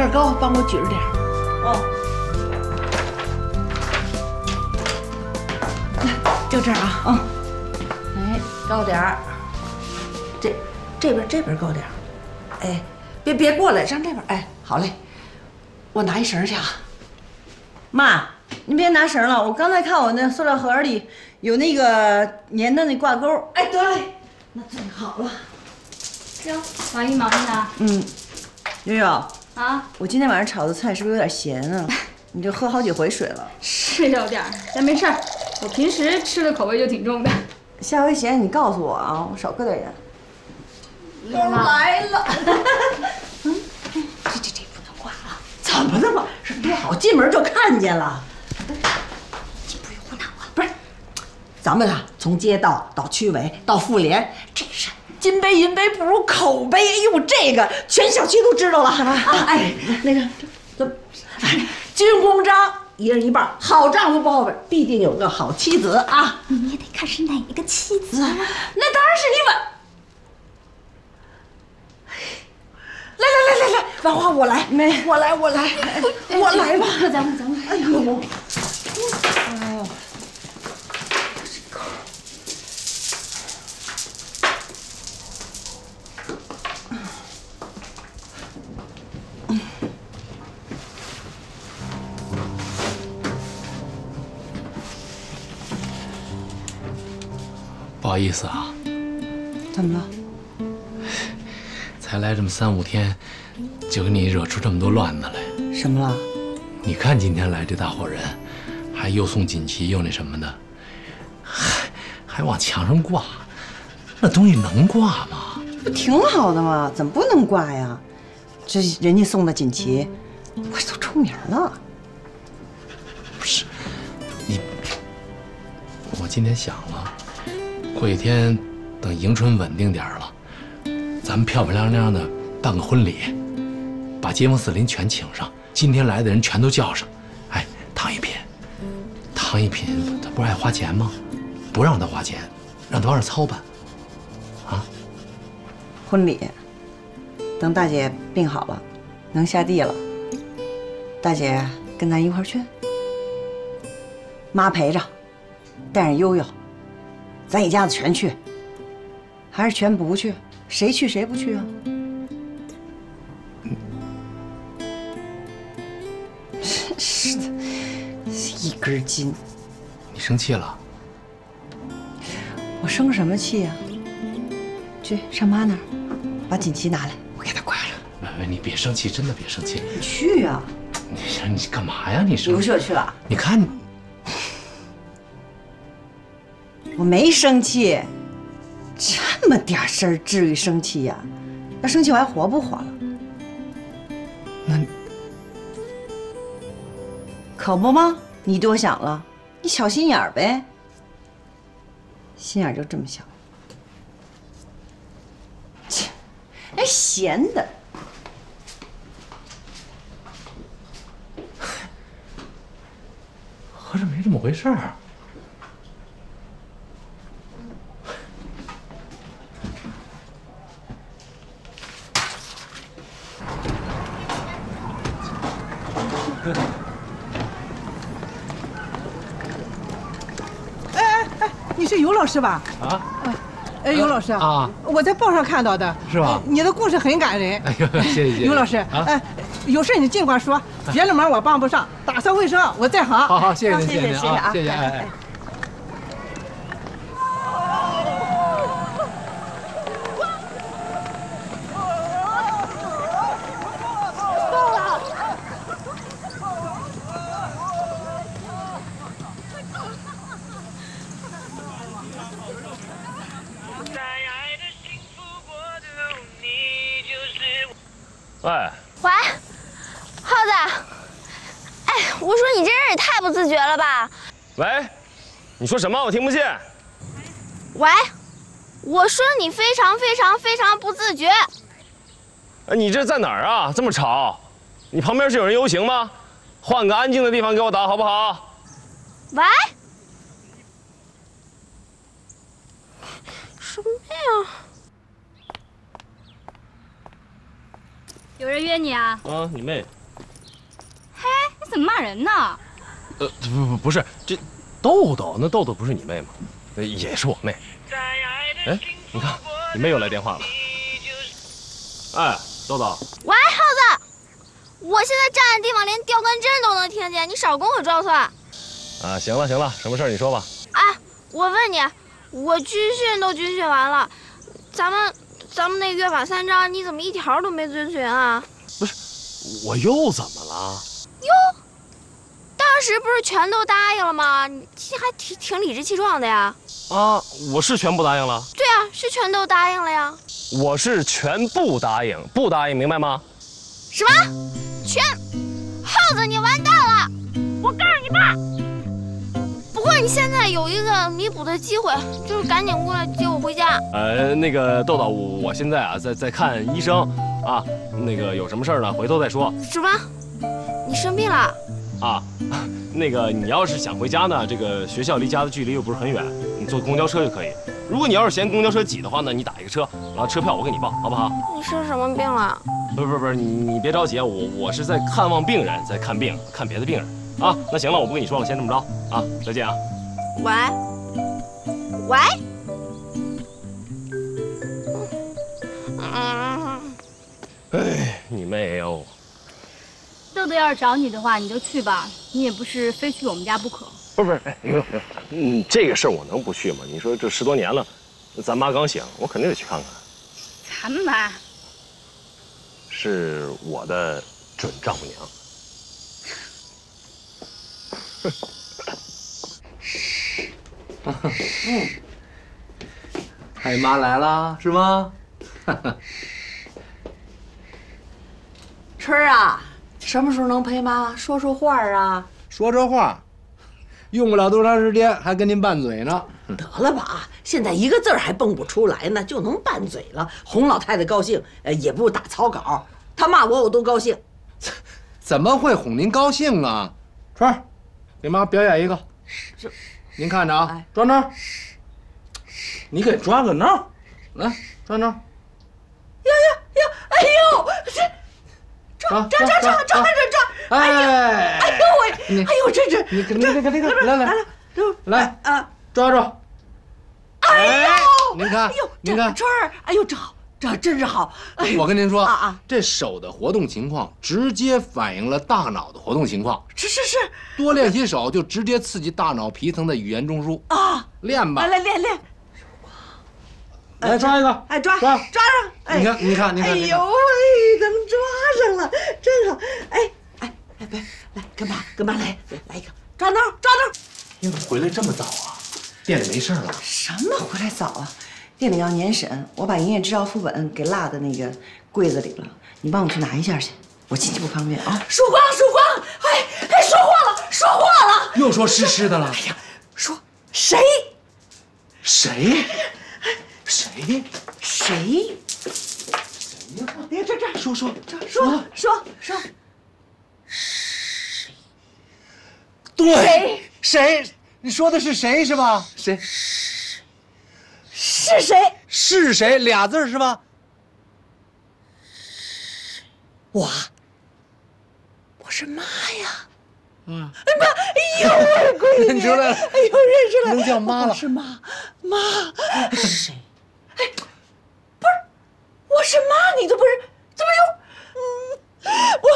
个儿高，帮我举着点儿。哦，就这儿啊。嗯，哎，高点儿。这这边这边高点儿。哎，别别过来，上这边。哎，好嘞。我拿一绳去啊。妈，您别拿绳了，我刚才看我那塑料盒里有那个粘的那挂钩。哎，得嘞，那最好了。行，王姨忙着呢。嗯，悠悠，啊，我今天晚上炒的菜是不是有点咸啊？你这喝好几回水了。是有点儿，但没事儿，我平时吃的口味就挺重的。下回咸你告诉我啊，我少搁点盐。都来了。嗯，这这这不能挂啊！怎么的嘛？是多好，进门就看见了。你不用胡闹啊！不是，咱们啊，从街道到区委到妇联，这是金杯银杯不如口碑。哎呦，这个全小区都知道了。啊，哎，那个，这，哎，军功章一人一半，好丈夫不好本必定有个好妻子啊。你也得看是哪一个妻子啊。那当然是你稳。来来来来来，万花我来，没我来我来，我来吧。咱们咱们，哎呦，哎呦，好意思啊，怎么了？才来这么三五天，就给你惹出这么多乱子来。什么了？你看今天来这大伙人，还又送锦旗又那什么的，还还往墙上挂，那东西能挂吗？不挺好的吗？怎么不能挂呀？这人家送的锦旗，我都出名了。不是，你，我今天想了，过几天等迎春稳定点了，咱们漂漂亮亮的办个婚礼，把街坊四邻全请上，今天来的人全都叫上。哎，唐一品，唐一品他不是爱花钱吗？不让他花钱，让他往上操办。啊，婚礼，等大姐病好了，能下地了，大姐跟咱一块去。妈陪着，带上悠悠，咱一家子全去，还是全不去？谁去谁不去啊？真是的，一根筋。你生气了？我生什么气呀、去上妈那儿，把锦旗拿来，我给她挂上。喂喂，你别生气，真的别生气。你去呀、你你干嘛呀？你你生不去我去了。你看，我没生气，这么点事儿至于生气呀、要生气我还活不活了？那可不吗？你多想了，你小心眼儿呗。心眼就这么小。切，还，闲的。合着没这么回事儿。你师吧？啊，哎，尤老师啊，我在报上看到的，是吧哎你的故事很感人。哎呦，谢谢谢谢。尤老师，啊，哎，有事你尽管说，别的忙我帮不上，打扫卫生我在行。好好，谢谢您，谢谢您啊，谢谢啊谢谢，哎哎。喂，喂，耗子，哎，我说你这人也太不自觉了吧！喂，你说什么？我听不见。喂，我说你非常非常非常不自觉。哎，你这在哪儿啊？这么吵？你旁边是有人游行吗？换个安静的地方给我打好不好？喂，什么呀？有人约你啊？啊，你妹。嘿你怎么骂人呢？呃，不不不是，这豆豆，那豆豆不是你妹吗？呃也是我妹。哎，你看，你妹又来电话了。哎，豆豆，喂，耗子，我现在站的地方连吊根针都能听见，你少跟我装蒜。啊，行了行了，什么事儿你说吧。哎，我问你，我军训都军训完了，咱们咱们那约法三章，你怎么一条都没遵循啊？不是我又怎么了？当时不是全都答应了吗？你这还挺挺理直气壮的呀。啊，我是全部答应了，对啊，是全都答应了呀。我是全部答应，不答应，明白吗？什么？全？耗子，你完蛋了！我告诉你爸。不过你现在有一个弥补的机会，就是赶紧过来接我回家。呃，那个豆豆，我现在啊在在看医生啊，那个有什么事儿呢，回头再说什么？你生病了？啊。那个你要是想回家呢，这个学校离家的距离又不是很远，你坐公交车就可以。如果你要是嫌公交车挤的话呢，你打一个车，然后车票我给你报，好不好？你生什么病了？不是不是不是，你你别着急啊，我我是在看望病人，在看病，看别的病人啊。那行了，我不跟你说了，先这么着啊，再见啊。喂？喂？嗯，哎，你妹哟！豆豆要是找你的话，你就去吧，你也不是非去我们家不可。不是不是，哎，呦，嗯，这个事儿我能不去吗？你说这十多年了，咱妈刚醒，我肯定得去看看。咱妈是我的准丈母娘。嗯，哎妈来了是吗？春儿啊，什么时候能陪妈说说话啊？说这话，用不了多长时间，还跟您拌嘴呢。得了吧，现在一个字儿还蹦不出来呢，就能拌嘴了。哄老太太高兴，呃，也不打草稿。她骂我，我都高兴。怎么会哄您高兴啊？春儿，给妈表演一个。这您看着啊哎，抓挠儿，你给抓个挠儿，来抓挠儿，呀呀呀！哎呦，这抓抓抓抓抓抓抓！哎呀，哎哎呦喂，哎呦，这这你给你给这个来来来啊！抓住，哎呦，您看哎呦，您看这春儿，哎呦，这好，这真是好。哎我跟您说啊啊，这手的活动情况直接反映了大脑的活动情况。是是是多练习手，就直接刺激大脑皮层的语言中枢。啊！练吧来，来练练，来抓一个，哎，抓抓抓上！哎你看，你看，你看，哎呦喂，能抓上了，真好！哎哎哎，别来，跟妈跟妈来来一个抓挠抓挠。你怎么回来这么早啊？店里没事了？什么回来早啊？店里要年审，我把营业执照副本给落在那个柜子里了，你帮我去拿一下去。我进去不方便啊。曙光曙光，哎哎，说话了说话了！又说湿湿的了？哎呀，说谁谁？谁？谁？谁呀？哎呀这这说说说说说，谁对，谁？你说的是谁是吧？谁？是谁？是谁？俩字是吧？我，我是妈呀！嗯，妈，哎呦，我的闺女，认出来了哎呦，认出来了，能叫妈了是妈，妈，谁？我是妈，你都不是，怎么又？嗯，我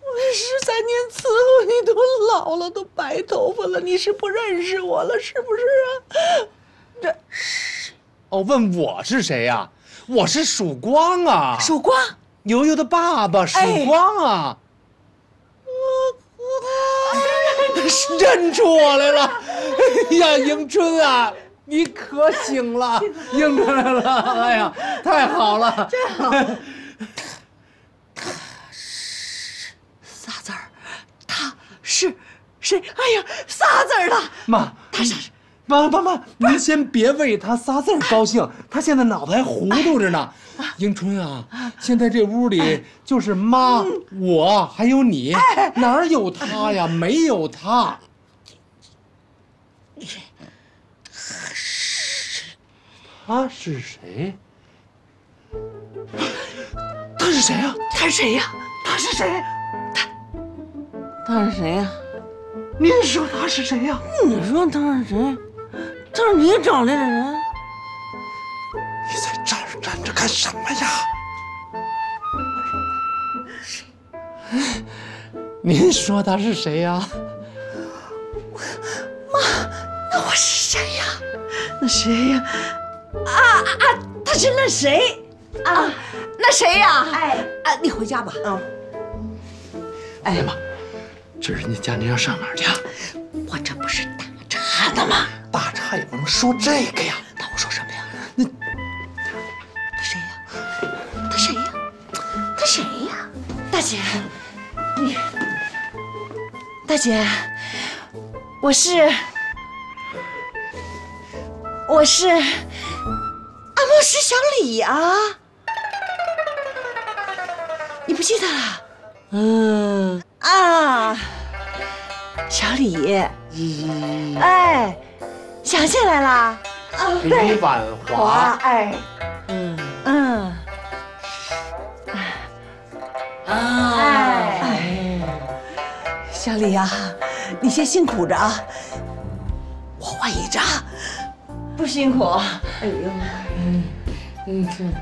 我十三年伺候你都老了，都白头发了，你是不认识我了是不是啊？这哦，问我是谁呀？我是曙光啊，曙光，牛牛的爸爸，曙光啊。认出我来了！哎 呀，迎春啊，你可醒了，迎出来了！哎呀，太好了！真好！他是仨字儿，他是谁？哎呀，仨字儿了。妈，他是妈妈妈，您先别为他仨字儿高兴，他现在脑子还糊涂着呢。迎春啊，现在这屋里就是妈、我还有你，哪儿有他呀？没有他。他是谁？他是是谁呀？他是谁呀？他是谁？他他是谁呀？您说他是谁呀？你说他是谁？他是你找来的人。你在这儿站着干什么呀？您说他是谁呀？妈那我是谁呀？那谁呀？啊啊啊！他是那谁啊？那谁呀？哎啊！你回家吧。嗯。哎呀妈，这人家家您要上哪儿去啊？我这不是打岔呢吗？打岔也不能说这个呀。那我说什么呀？那他谁呀？他谁呀？他谁呀？大姐，你，大姐，我是，我是按摩师小李啊，你不记得了？嗯。啊，小李，哎，想起来了。啊，李婉华，哎，嗯。嗯，哎，小李呀、你先辛苦着啊，我换一张，不辛苦。哎呦，嗯嗯嗯，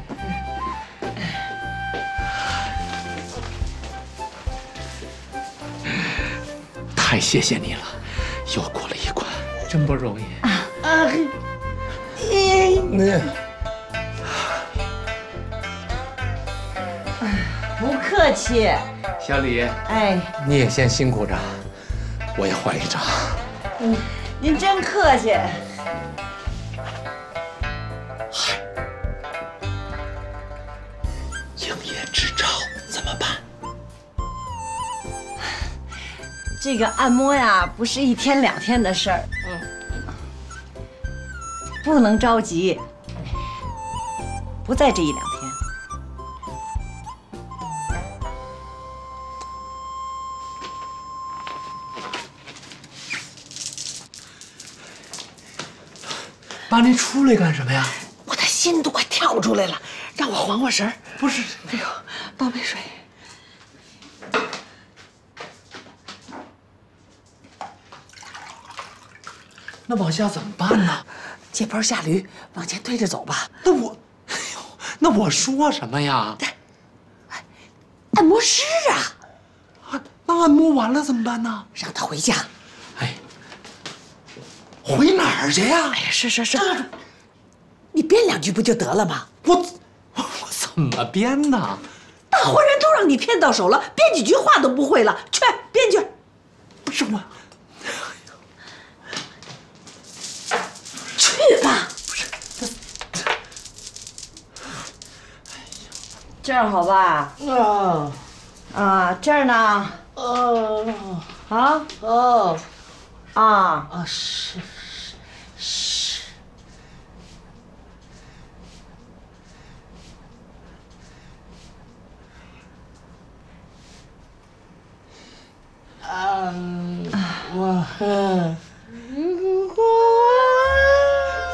太谢谢你了，又过了一关，真不容易。啊，哎那不客气。小李，哎，你也先辛苦着，我也换一张。嗯，您真客气。这个按摩呀，不是一天两天的事儿，嗯，不能着急，不在这一两天。妈，您出来干什么呀？我的心都快跳出来了，让我缓缓神儿。不是，哎呦，倒杯水。那往下怎么办呢？借坡下驴，往前推着走吧。那我，哎呦，那我说什么呀？按摩师啊，啊那按摩完了怎么办呢？让他回家。哎，回哪儿去呀？哎呀，是是是，你编两句不就得了吗？我 我怎么编呢？大活人都让你骗到手了，编几句话都不会了，去编句。不是我，去吧。这样好吧？啊。啊，这儿呢？哦。啊？哦。啊，啊，是是。是，嗯，我嗯，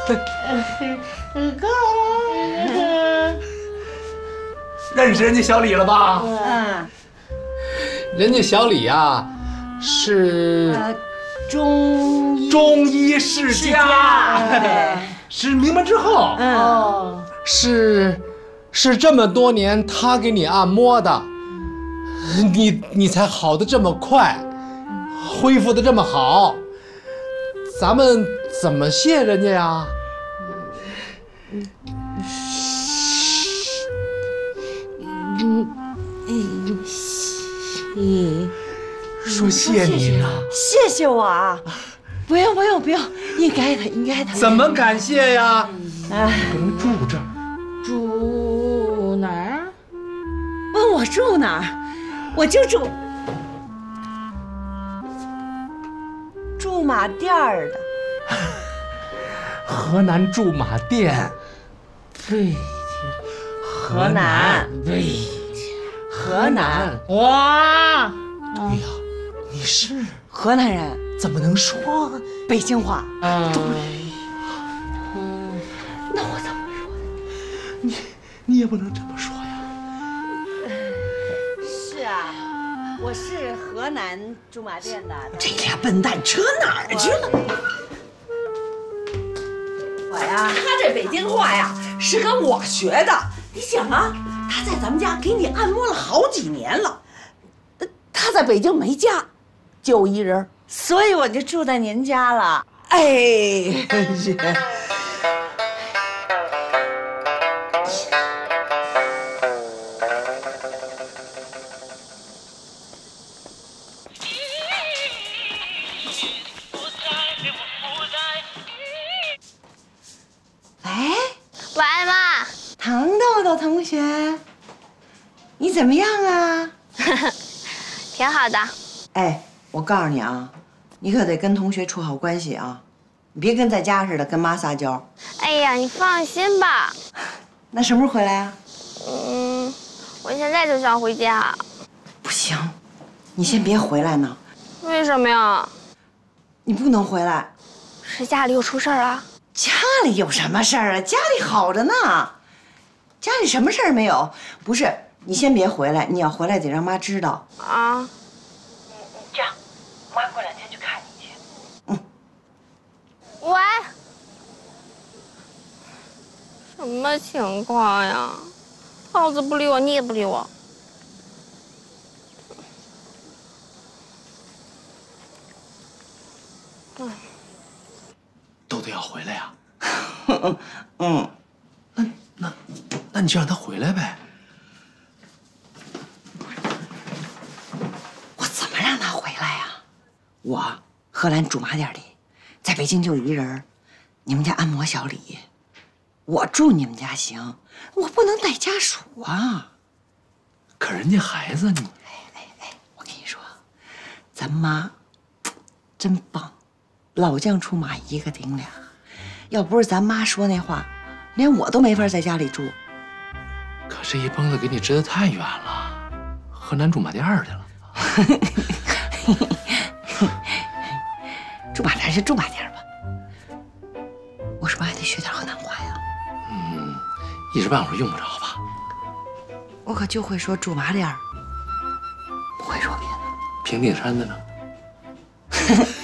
认识人家小李了吧？嗯，人家小李啊，是呃，中医中医世家，哎 是名门之后，哦，是是这么多年他给你按摩的，你你才好的这么快，恢复的这么好，咱们怎么谢人家呀？嗯，说谢你呢？谢谢我啊！不用不用不用，应该的应该的。怎么感谢呀？哎，不能住这儿，住哪儿？问我住哪儿，我就住驻马店儿的。河南驻马店，对，河南，对，河南，哇，哎呀，你是河南人，怎么能说？北京话。嗯，那我怎么说？你你也不能这么说呀。是啊我是河南驻马店的。这俩笨蛋扯哪儿去了？我呀，他这北京话呀是跟我学的。你想啊，他在咱们家给你按摩了好几年了，呃他在北京没家，就一人。所以我就住在您家了。哎，怎么样啊？挺好的。哎，我告诉你啊，你可得跟同学处好关系啊，你别跟在家似的跟妈撒娇。哎呀，你放心吧。那什么时候回来啊？嗯，我现在就想回家。不行，你先别回来呢，为什么呀？你不能回来。是家里又出事儿了？家里有什么事儿啊？家里好着呢，家里什么事儿没有？不是，你先别回来，你要回来得让妈知道。啊？这样，妈过两天去看你去。嗯喂？什么情况呀？耗子不理我，你也不理我。豆豆要回来呀？嗯，那那那你就让他回来呗。我怎么让他回来呀、我荷兰驻马店里，在北京就一人儿，你们家按摩小李，我住你们家行，我不能带家属啊。可人家孩子你，哎哎哎我跟你说，咱妈真棒，老将出马一个顶俩。要不是咱妈说那话，连我都没法在家里住。可这一蹦子给你支的太远了，河南驻马店去了。驻马店就驻马店吧。我是不是还得学点河南话呀？嗯，一时半会儿用不着吧？我可就会说驻马店，不会说别的。平顶山的呢？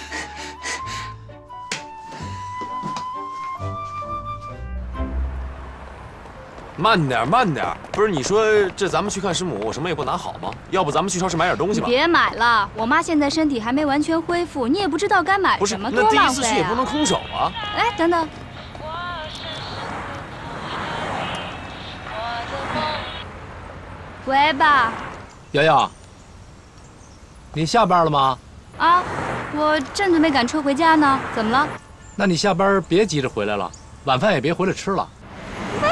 慢点，慢点！不是你说这咱们去看师母，我什么也不拿好吗？要不咱们去超市买点东西吧？别买了，我妈现在身体还没完全恢复，你也不知道该买什么，那第一多浪费次去也不能啊！空手啊！哎，等等，喂，爸，瑶瑶，你下班了吗？啊，我正准备赶车回家呢，怎么了？那你下班别急着回来了，晚饭也别回来吃了。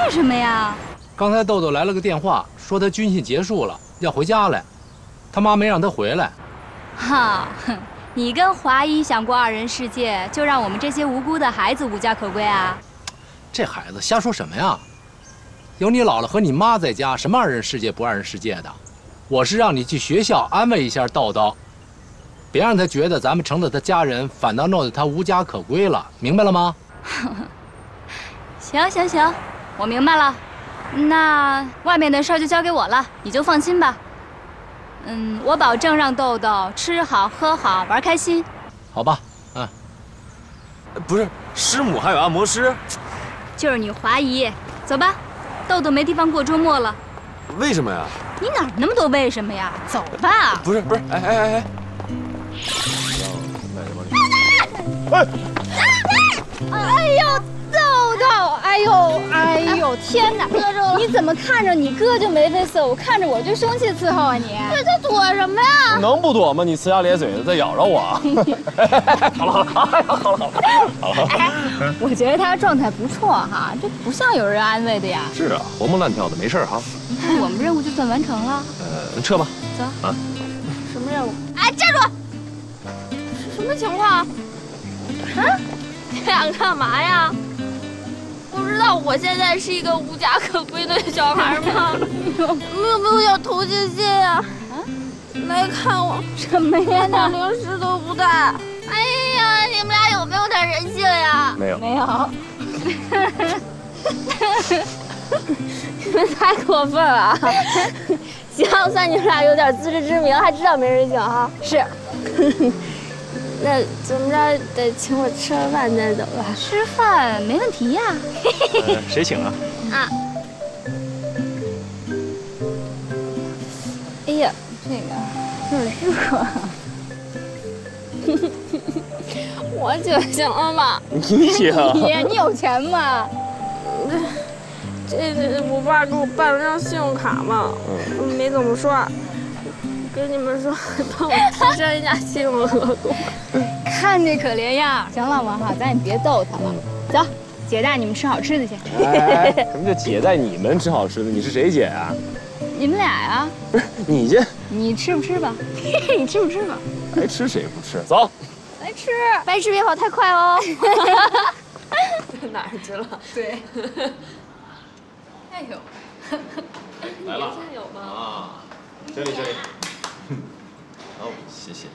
为什么呀？刚才豆豆来了个电话，说他军训结束了，要回家来，他妈没让他回来。哈，哼，你跟华姨想过二人世界，就让我们这些无辜的孩子无家可归啊？这孩子瞎说什么呀？有你姥姥和你妈在家，什么二人世界不二人世界的？我是让你去学校安慰一下豆豆，别让他觉得咱们成了他家人，反倒弄得他无家可归了，明白了吗？行 行行，我明白了。那外面的事儿就交给我了，你就放心吧。嗯，我保证让豆豆吃好喝好玩开心。好吧，嗯，不是，师母还有按摩师，就是你华姨，走吧，豆豆没地方过周末了。为什么呀？你哪儿那么多为什么呀？走吧。不是不是，哎哎哎哎，哎呦，哎呦，哎呦，天哪！哥你怎么看着你哥就眉飞色舞，看着我就生气伺候啊你？这他躲什么呀？能不躲吗？你呲牙咧嘴的再咬着我啊！好了好了，好了好了好了，我觉得他状态不错哈，这不像有人安慰的呀。是啊，活蹦乱跳的，没事儿哈。我们任务就算完成了。呃，撤吧。走啊，什么任务？哎，站住！什么情况？啊？你俩干嘛呀？不知道我现在是一个无家可归的小孩吗？你 有没有要同情心呀？来看我，什么呀？连点零食都不带。哎呀，你们俩有没有点人性呀？没有。没有。你们太过分了！行，算你们俩有点自知之明，还知道没人性哈。是。那怎么着得请我吃完饭再走吧？吃饭没问题呀。呃谁请啊？啊。哎呀，这个有点热。我请行了吧？你请你你有钱吗？这这我爸给我办了张信用卡嘛，没怎么刷。跟你们说，帮我提升一下信用额度。看这可怜样。行了，王浩，咱也别逗他了。走，姐带你们吃好吃的去。哎，什么叫姐带你们吃好吃的？你是谁姐啊？你们俩呀？不是你这，你吃不吃吧？你吃不吃吧？白吃谁不吃？走。白吃，白吃别跑太快哦。哪儿去了？对。哎呦，来了。有吗？啊，这里这里。好，谢谢。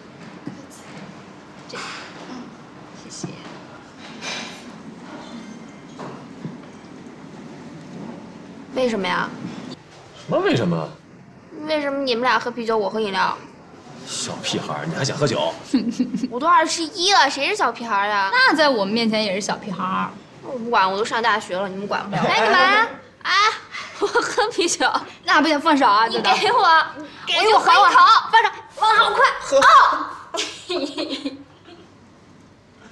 这，嗯，谢谢。为什么呀？什么为什么？为什么你们俩喝啤酒，我喝饮料？小屁孩，你还想喝酒？我都二十一了，谁是小屁孩呀？那在我们面前也是小屁孩。我不管，我都上大学了，你们管不了。来，你们。哎，我喝啤酒，那不行，放手啊！你给我，给我喝我好，放手，放手快。喝。哦。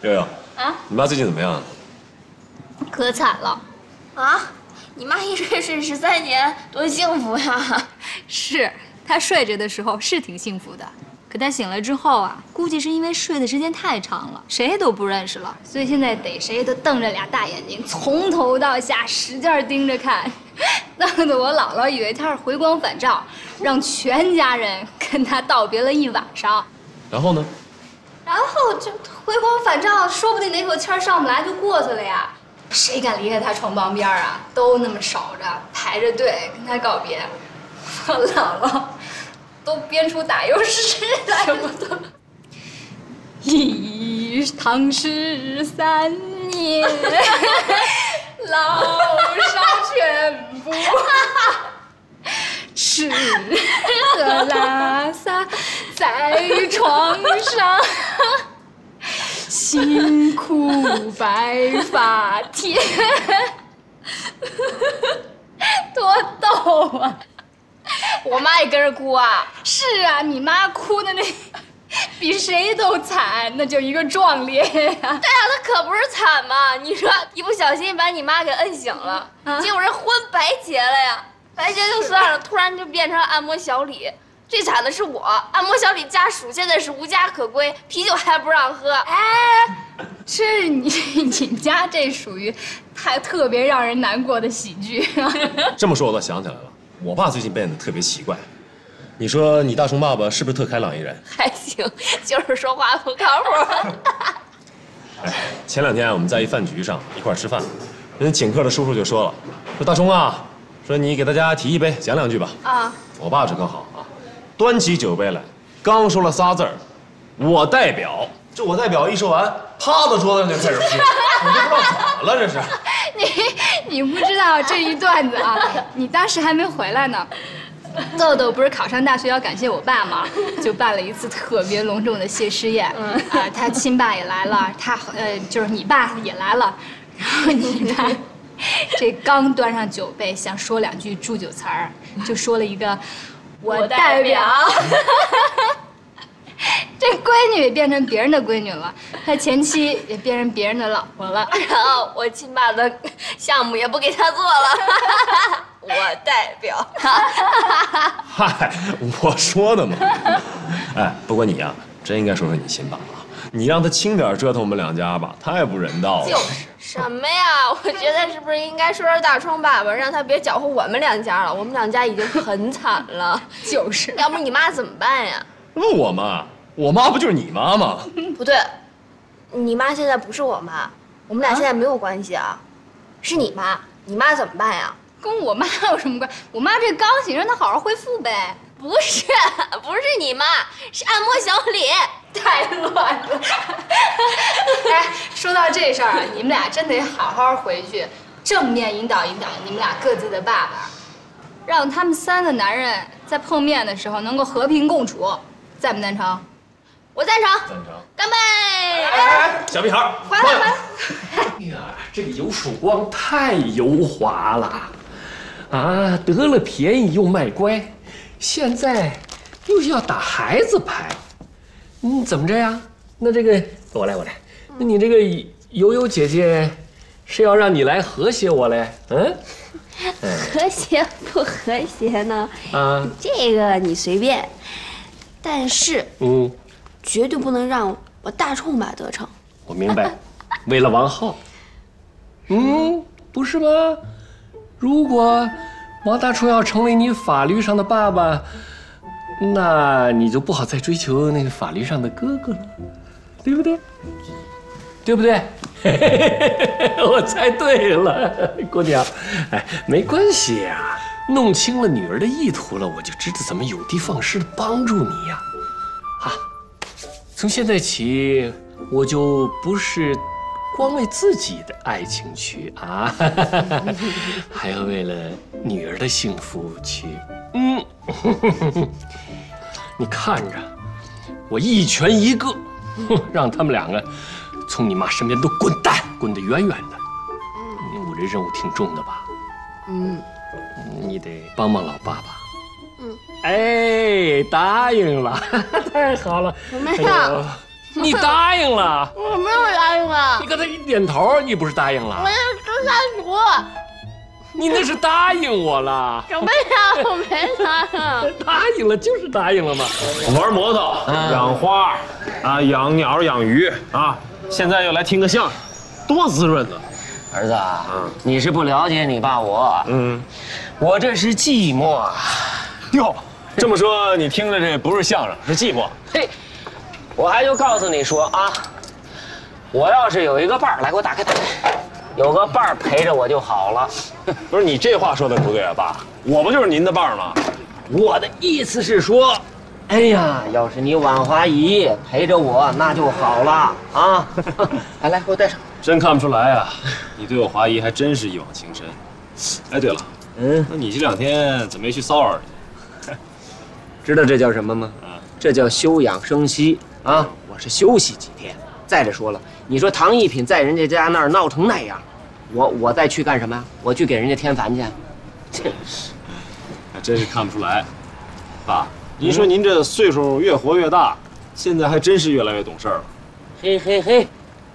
悠悠啊，你妈最近怎么样？可惨了。啊？你妈一睡睡十三年，多幸福呀！是，她睡着的时候是挺幸福的，可她醒了之后啊，估计是因为睡的时间太长了，谁都不认识了，所以现在逮谁都瞪着俩大眼睛，从头到下使劲盯着看，弄得我姥姥以为他是回光返照，让全家人跟他道别了一晚上。然后呢？然后就回光返照，说不定哪口气儿上不来就过去了呀。谁敢离开他床旁边啊？都那么守着，排着队跟他告别。我姥姥都编出打油诗来了。一唐诗三年，老少吃喝拉撒在床上。辛苦白发天，多逗啊！我妈也跟着哭啊。是啊，你妈哭的那 比谁都惨，那就一个壮烈呀。对啊，那可不是惨嘛！你说一不小心把你妈给摁醒了，结果这婚白结了呀。白结就算了，突然就变成了按摩小李。最惨的是我，按摩小李家属现在是无家可归，啤酒还不让喝。哎，这你 你家这属于太特别让人难过的喜剧。这么说我倒想起来了，我爸最近变得特别奇怪。你说你大冲爸爸是不是特开朗一人？还行，就是说话不靠谱。哎，前两天我们在一饭局上一块吃饭，人家请客的叔叔就说了，说大冲啊，说你给大家提一杯，讲两句吧。啊，我爸这可好啊。端起酒杯来，刚说了仨字儿，我代表。这我代表一说完，趴到桌子上就开始哭，我都不知道怎么了，这是。你你不知道这一段子啊？你当时还没回来呢。豆豆不是考上大学要感谢我爸吗？就办了一次特别隆重的谢师宴。啊，他亲爸也来了，他呃就是你爸也来了。然后你爸 这刚端上酒杯，想说两句祝酒词儿，就说了一个。我代表，这闺女也变成别人的闺女了，他前妻也变成别人的老婆了，然后我亲爸的项目也不给他做了。我代表，嗨，我说的嘛。哎，不过你呀，真应该说说你亲爸啊，你让他轻点折腾我们两家吧，太不人道了。就是什么呀？我觉得是不是应该说说大冲爸爸，让他别搅和我们两家了？我们两家已经很惨了。就是，要不你妈怎么办呀？问我妈，我妈不就是你妈吗？不对，你妈现在不是我妈，我们俩现在没有关系啊，是你妈，你妈怎么办呀？跟我妈有什么关系？我妈这刚醒，让她好好恢复呗。不是，不是你妈，是按摩小李。太乱了。哎，说到这事儿啊，你们俩真得好好回去，正面引导引导你们俩各自的爸爸，让他们三个男人在碰面的时候能够和平共处，赞不赞成？我赞成，赞成。干杯！哎小屁孩儿，回来回来。哎呀，这个油曙光太油滑了，啊，得了便宜又卖乖，现在又要打孩子牌，嗯，怎么着呀？那这个我来我来，那你这个悠悠姐姐是要让你来和谐我嘞？嗯，和谐不和谐呢？啊，这个你随便，但是嗯，绝对不能让我大冲把得逞。我明白，为了王浩，嗯，不是吗？如果王大厨要成为你法律上的爸爸，那你就不好再追求那个法律上的哥哥了，对不对？对不对？我猜对了，姑娘。哎，没关系呀、弄清了女儿的意图了，我就知道怎么有的放矢的帮助你呀、啊。从现在起，我就不是光为自己的爱情去啊，还要为了女儿的幸福去。嗯，你看着，我一拳一个，哼 让他们两个从你妈身边都滚蛋，滚得远远的。嗯，我这任务挺重的吧？嗯，你得帮帮老爸爸。嗯，哎，答应了，太好了。我没哎呦有，你答应了。我没有答应啊你，刚才一点头，你不是答应了我？要吃三叔。你那是答应我了。什么呀？我没答应。答应了就是答应了嘛。玩摩托、养花，啊，养鸟、养鱼啊，现在又来听个相声，多滋润呢。儿子啊，你是不了解你爸我，嗯，我这是寂寞啊。哟，这么说你听的这不是相声，是寂寞。嘿，我还就告诉你说啊，我要是有一个伴儿，来给我打开打开，有个伴儿陪着我就好了。不是你这话说的不对啊，爸，我不就是您的伴儿吗？我的意思是说，哎呀，要是你婉华姨陪着我，那就好了啊。来来，给我戴上。真看不出来啊，你对我华姨还真是一往情深。哎，对了，嗯，那你这两天怎么没去骚扰人家？知道这叫什么吗？这叫休养生息啊！我是休息几天。再者说了，你说唐一品在人家家那儿闹成那样，我我再去干什么呀？我去给人家添烦去？真是还真是看不出来。爸，您说您这岁数越活越大，现在还真是越来越懂事儿了。嘿嘿嘿，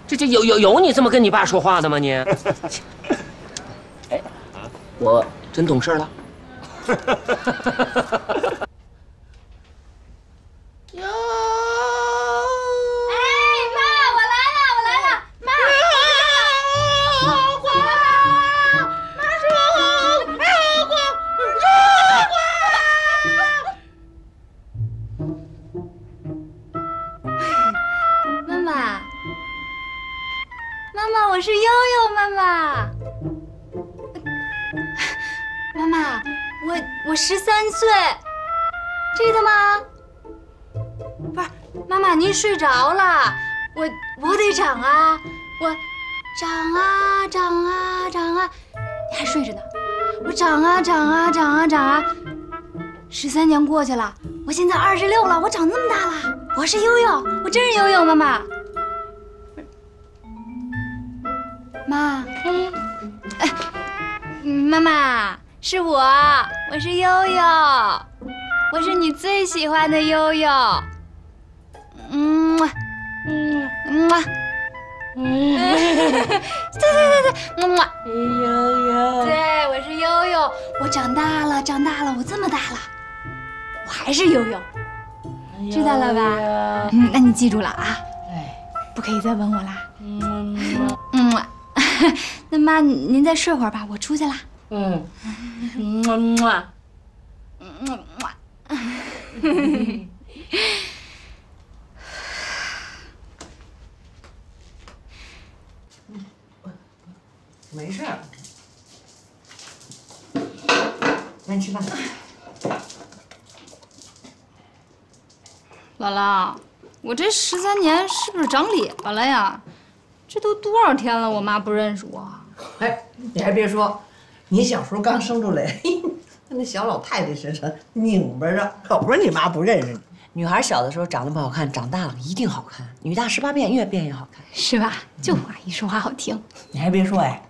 这这有有有你这么跟你爸说话的吗你？哎，我真懂事了。我我十三岁，记得吗？不是，妈妈，您睡着了，我我得长啊，我长啊长啊长啊，你还睡着呢，我长啊长啊长啊长啊，十三年过去了，我现在二十六了，我长那么大了，我是悠悠，我真是悠悠，妈妈。妈，哎，妈妈，是我，我是悠悠，我是你最喜欢的悠悠。嗯，嗯，嗯，嗯，对对对对，嗯，悠悠，对，我是悠悠，我长大了，长大了，我这么大了，我还是悠悠，知道了吧？嗯，那你记住了啊，不可以再吻我啦。嗯，嗯，那妈，您再睡会儿吧，我出去啦。嗯，么么。嗯嗯。没事儿。来，你吃饭。姥姥，我这十三年是不是长咧巴了呀？这都多少天了，我妈不认识我。哎，你还别说，你小时候刚生出来，那小老太太身上拧巴着，可不是你妈不认识你。女孩小的时候长得不好看，长大了一定好看。女大十八变，越变越好看。是吧？就我阿姨说话好听。你还别说哎，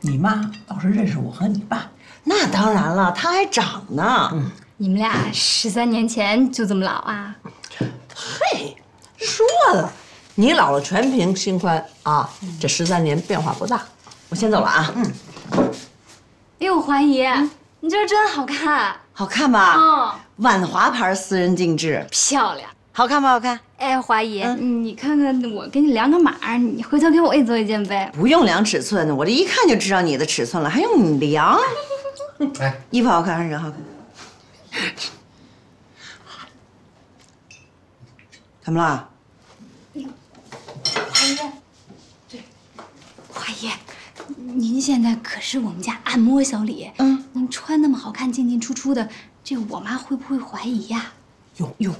你妈倒是认识我和你爸。那当然了，她还长呢。嗯，你们俩十三年前就这么老啊？嘿，说了，你老了全凭心宽啊。这十三年变化不大。我先走了啊。嗯。哎呦，华姨，你这真好看。好看吧？嗯。婉华牌私人定制，漂亮。好看吧好看？哎，华姨，你看看我给你量个码，你回头给我也做一件呗。不用量尺寸，我这一看就知道你的尺寸了，还用你量？哎，衣服好看还是人好看？怎么了？华姨，对，华姨，您现在可是我们家按摩小李，嗯，您穿那么好看，进进出出的，这我妈会不会怀疑呀？哟哟。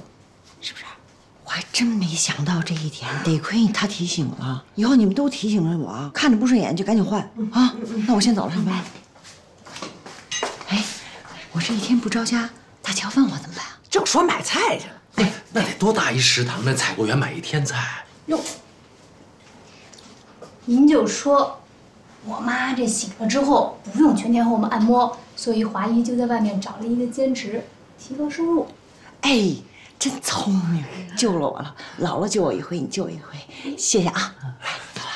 是不是？我还真没想到这一点，得亏他提醒了。以后你们都提醒着我，看着不顺眼就赶紧换啊！那我先走了，上班。哎，我这一天不着家，大乔问我怎么办？正说买菜去了。哎，那得多大一食堂？那采购员买一天菜哟。您就说，我妈这醒了之后不用全天候我们按摩，所以华姨就在外面找了一个兼职，提高收入。哎。真聪明，救了我了！姥姥救我一回，你救我一回，谢谢啊！来，走了。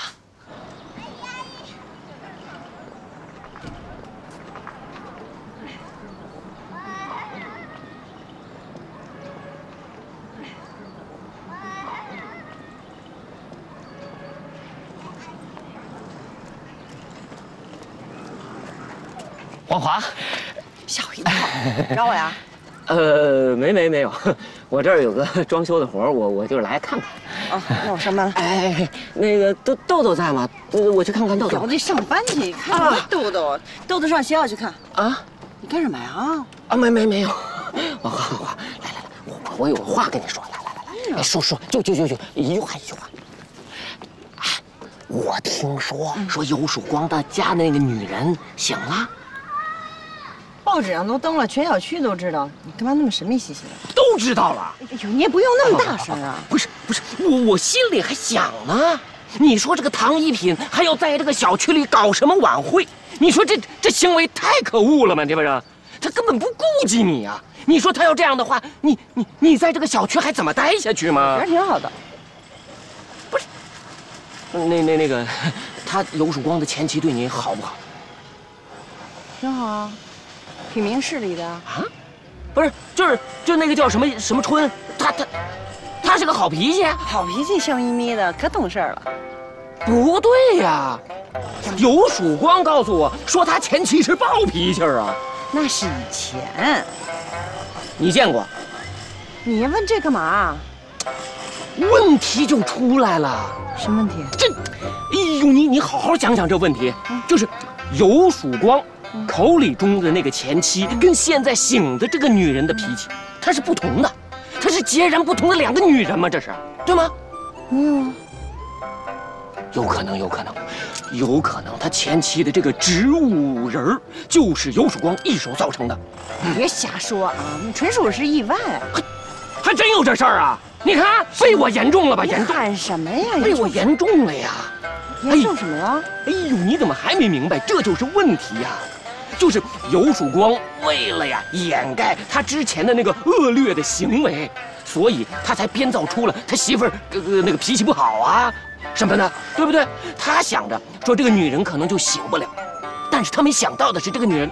黄华，吓我一跳，找我呀？呃，没没没有，我这儿有个装修的活我我就是来看看。啊，那我上班了。哎，那个豆豆豆在吗？我去看看豆豆。我得上班去，你看豆豆。豆豆上学校去看。啊？你干什么呀？啊，没没没有。我华华，来来来，我我有话跟你说，来来来来，说说，就就就就一句话一句话。哎，我听说说尤曙光的家那个女人醒了。报纸上都登了，全小区都知道。你干嘛那么神秘兮兮的？都知道了。哎呦，你也不用那么大声啊！不是不是，我我心里还想呢。你说这个唐一品还要在这个小区里搞什么晚会？你说这这行为太可恶了嘛，这不是？他根本不顾及你啊！你说他要这样的话，你你你在这个小区还怎么待下去吗？人挺好的。不是，那那那个，他刘曙光的前妻对你好不好？挺好啊。挺明事理的啊，不是，就是就那个叫什么什么春，他他他是个好脾气，好脾气，笑眯眯的，可懂事了。不对呀，有曙光告诉我说他前妻是暴脾气啊。那是以前，你见过？你问这干嘛？问题就出来了。什么问题？这，哎呦，你你好好想想这问题，就是有曙光。口里中的那个前妻，跟现在醒的这个女人的脾气，她是不同的，她是截然不同的两个女人吗？这是对吗？没有啊，有可能，有可能，有可能他前妻的这个植物人儿就是尤曙光一手造成的。别瞎说啊，纯属是意外。还还真有这事儿啊？你看，被我言重了吧？言重。喊什么呀？被我言重了呀？言重什么呀？哎呦，你怎么还没明白？这就是问题呀！就是尤曙光为了呀掩盖他之前的那个恶劣的行为，所以他才编造出了他媳妇儿呃那个脾气不好啊什么的，对不对？他想着说这个女人可能就醒不了，但是他没想到的是这个女人。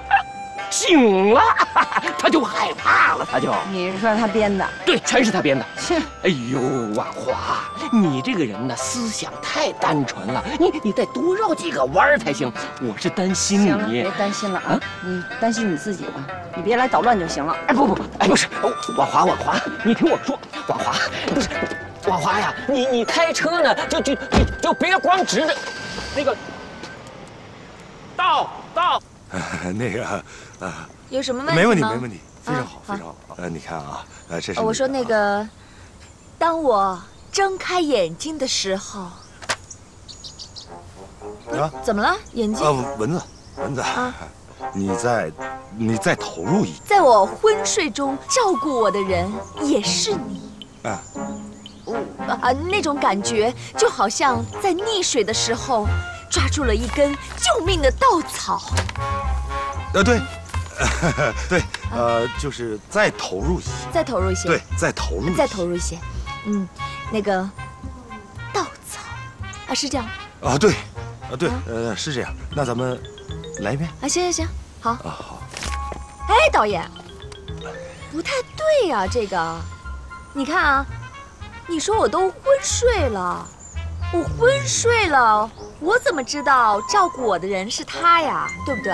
醒了，他就害怕了，他就。你是说他编的？对，全是他编的。切！哎呦，婉华，你这个人呢，思想太单纯了，你你得多绕几个弯儿才行。我是担心你。别担心了啊，你担心你自己吧，你别来捣乱就行了。哎，不不不，哎，不是，婉华，婉华，你听我说，婉华，不是，婉华呀，你你开车呢，就就就就别光直着，那个，到到。那个，呃，有什么问题没问题，没问题，非常好，非常好。呃，你看啊，呃，这是我说那个，当我睁开眼睛的时候，啊，怎么了？眼睛？啊，蚊子，蚊子。啊，你再，你再投入一点。在我昏睡中照顾我的人也是你。哎，啊，那种感觉就好像在溺水的时候抓住了一根救命的稻草。呃，对，对，呃，就是再投入一些，再投入一些。对，再投入，再投入一些。嗯，那个稻草啊，是这样。啊，对，啊对，呃，是这样。那咱们来一遍。啊，行行行，好。啊好。哎，导演，不太对呀，这个，你看啊，你说我都昏睡了，我昏睡了，我怎么知道照顾我的人是他呀？对不对？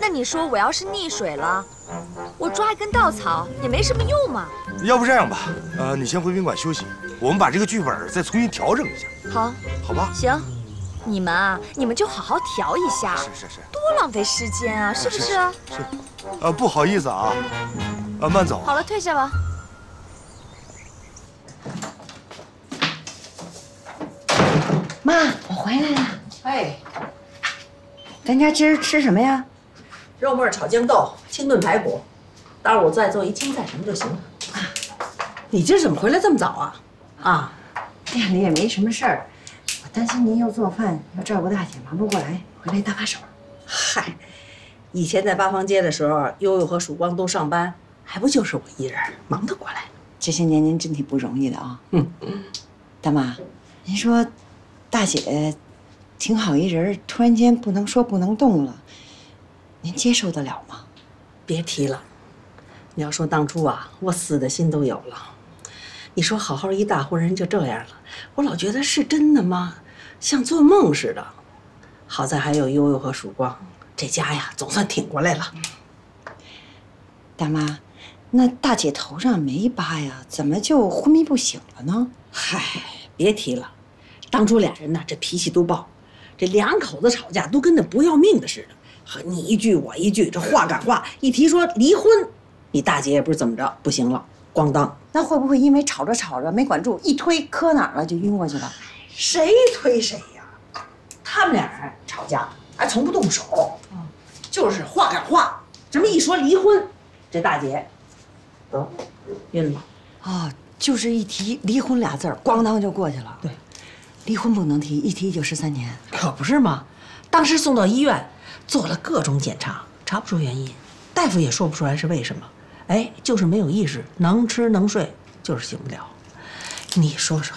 那你说我要是溺水了，我抓一根稻草也没什么用嘛。要不这样吧，呃，你先回宾馆休息，我们把这个剧本再重新调整一下。好，好吧。行，你们啊，你们就好好调一下。是是是。多浪费时间啊，是不是？是。呃，不好意思啊，呃，慢走。好了，退下吧。妈，我回来了。哎，咱家今儿吃什么呀？肉末炒豇豆，清炖排骨，待会儿我再做一青菜什么就行了。你今儿怎么回来这么早啊？啊，店里也没什么事儿，我担心您又做饭又照顾大姐忙不过来，回来搭把手。嗨，以前在八方街的时候，悠悠和曙光都上班，还不就是我一人忙得过来？这些年您真挺不容易的啊。嗯，大妈，您说大姐挺好一人，突然间不能说不能动了，您接受得了吗？别提了，你要说当初啊，我死的心都有了。你说好好一大户人就这样了，我老觉得是真的吗？像做梦似的。好在还有悠悠和曙光，这家呀总算挺过来了。大妈，那大姐头上没疤呀，怎么就昏迷不醒了呢？嗨，别提了，当初俩人呢这脾气都爆，这两口子吵架都跟那不要命的似的，和你一句我一句，这话赶话，一提说离婚，你大姐也不知怎么着，不行了，咣当。那会不会因为吵着吵着没管住，一推磕哪儿了就晕过去了？谁推谁呀？他们俩人吵架还从不动手，就是话赶话，这么一说离婚，这大姐得晕了。哦，就是一提离婚俩字儿，咣当就过去了。对，离婚不能提，一提就十三年。可不是吗？当时送到医院，做了各种检查，查不出原因，大夫也说不出来是为什么。哎，就是没有意识，能吃能睡，就是醒不了。你说说，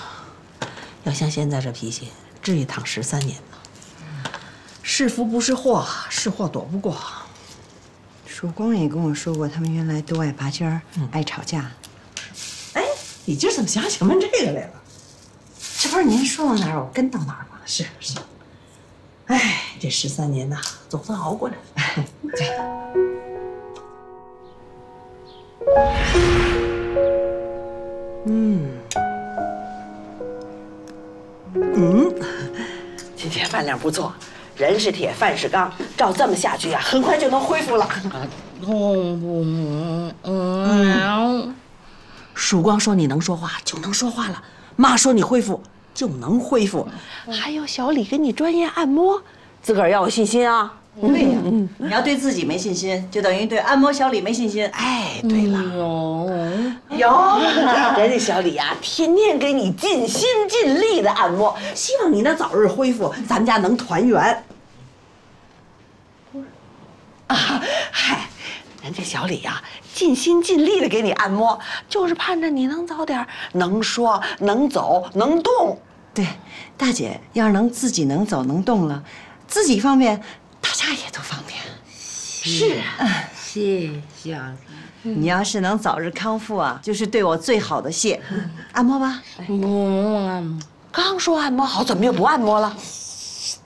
要像现在这脾气，至于躺十三年吗？是福不是祸，是祸躲不过。曙光也跟我说过，他们原来都爱拔尖儿，爱吵架。哎，你今儿怎么想起问这个来了？这不是您说到哪儿我跟到哪儿吗？是是。哎，这十三年呐，总算熬过来。嗯，嗯，今天饭量不错，人是铁，饭是钢，照这么下去呀，很快就能恢复了。嗯嗯，曙光说你能说话就能说话了，妈说你恢复就能恢复，还有小李给你专业按摩，自个儿要有信心啊。对呀，你要对自己没信心，就等于对按摩小李没信心。哎，对了，有有，人家小李呀，天天给你尽心尽力的按摩，希望你能早日恢复，咱们家能团圆。啊，嗨，人家小李呀，尽心尽力的给你按摩，就是盼着你能早点能说能走能动。对，大姐要是能自己能走能动了，自己方便。大家也都方便，是啊，谢谢。你要是能早日康复啊，就是对我最好的谢。按摩吧，不按摩。刚说按摩好，怎么又不按摩了？洗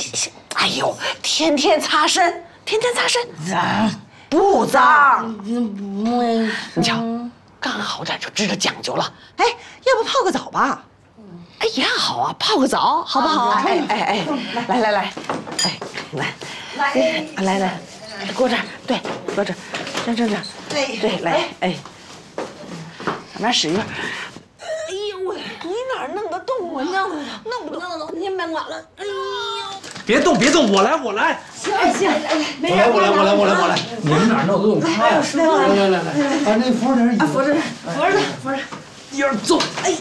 洗，哎呦，天天擦身，天天擦身，脏不脏？那不。你瞧，刚好点就知道讲究了。哎，要不泡个澡吧？哎，也好啊，泡个澡，好不好？哎哎哎，来来来，哎来来来来，搁这儿，对，搁这儿，这这这，对对，来，哎，慢慢使劲。哪儿，弄得动啊？弄弄不动，弄弄，您别管了。哎呦，别动别动，我来我来。行行，来来，我来，我来，我来，我来，我来。你们哪儿弄都用他呀？来来来来，把那扶着点椅子。扶着，扶着，扶着。一人坐。哎，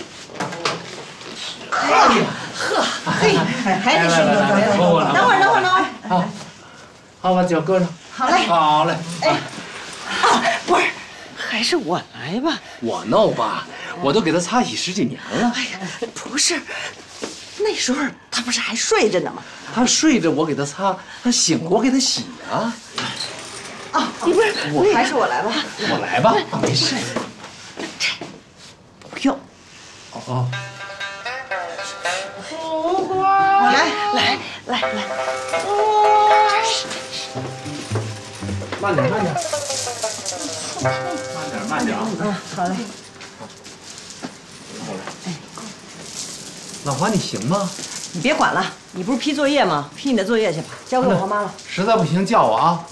呵呵，嘿，还得顺着走。等会儿，等会儿，等会儿。好，好，把脚搁上。好嘞，好嘞。哎，还是我来吧。我弄吧，我都给他擦洗十几年了。哎呀，不是，那时候他不是还睡着呢吗？他睡着，我给他擦；他醒了，我给他洗啊。啊，你不是，还是我来吧。我来吧，没事。不用。哦。我来，来，来，来。真是，真是。慢点，慢点。慢点，啊。嗯，好嘞。哎，老黄，你行吗？你别管了，你不是批作业吗？批你的作业去吧，交给我和妈了。实在不行叫我啊。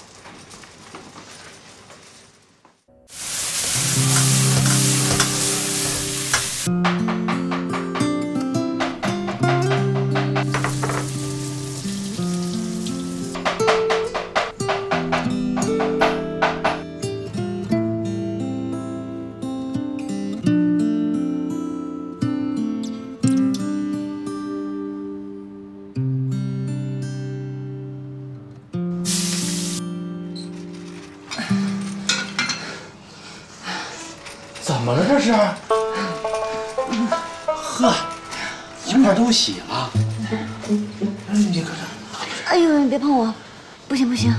洗了。哎，你。哎呦，你别碰我，不行不行，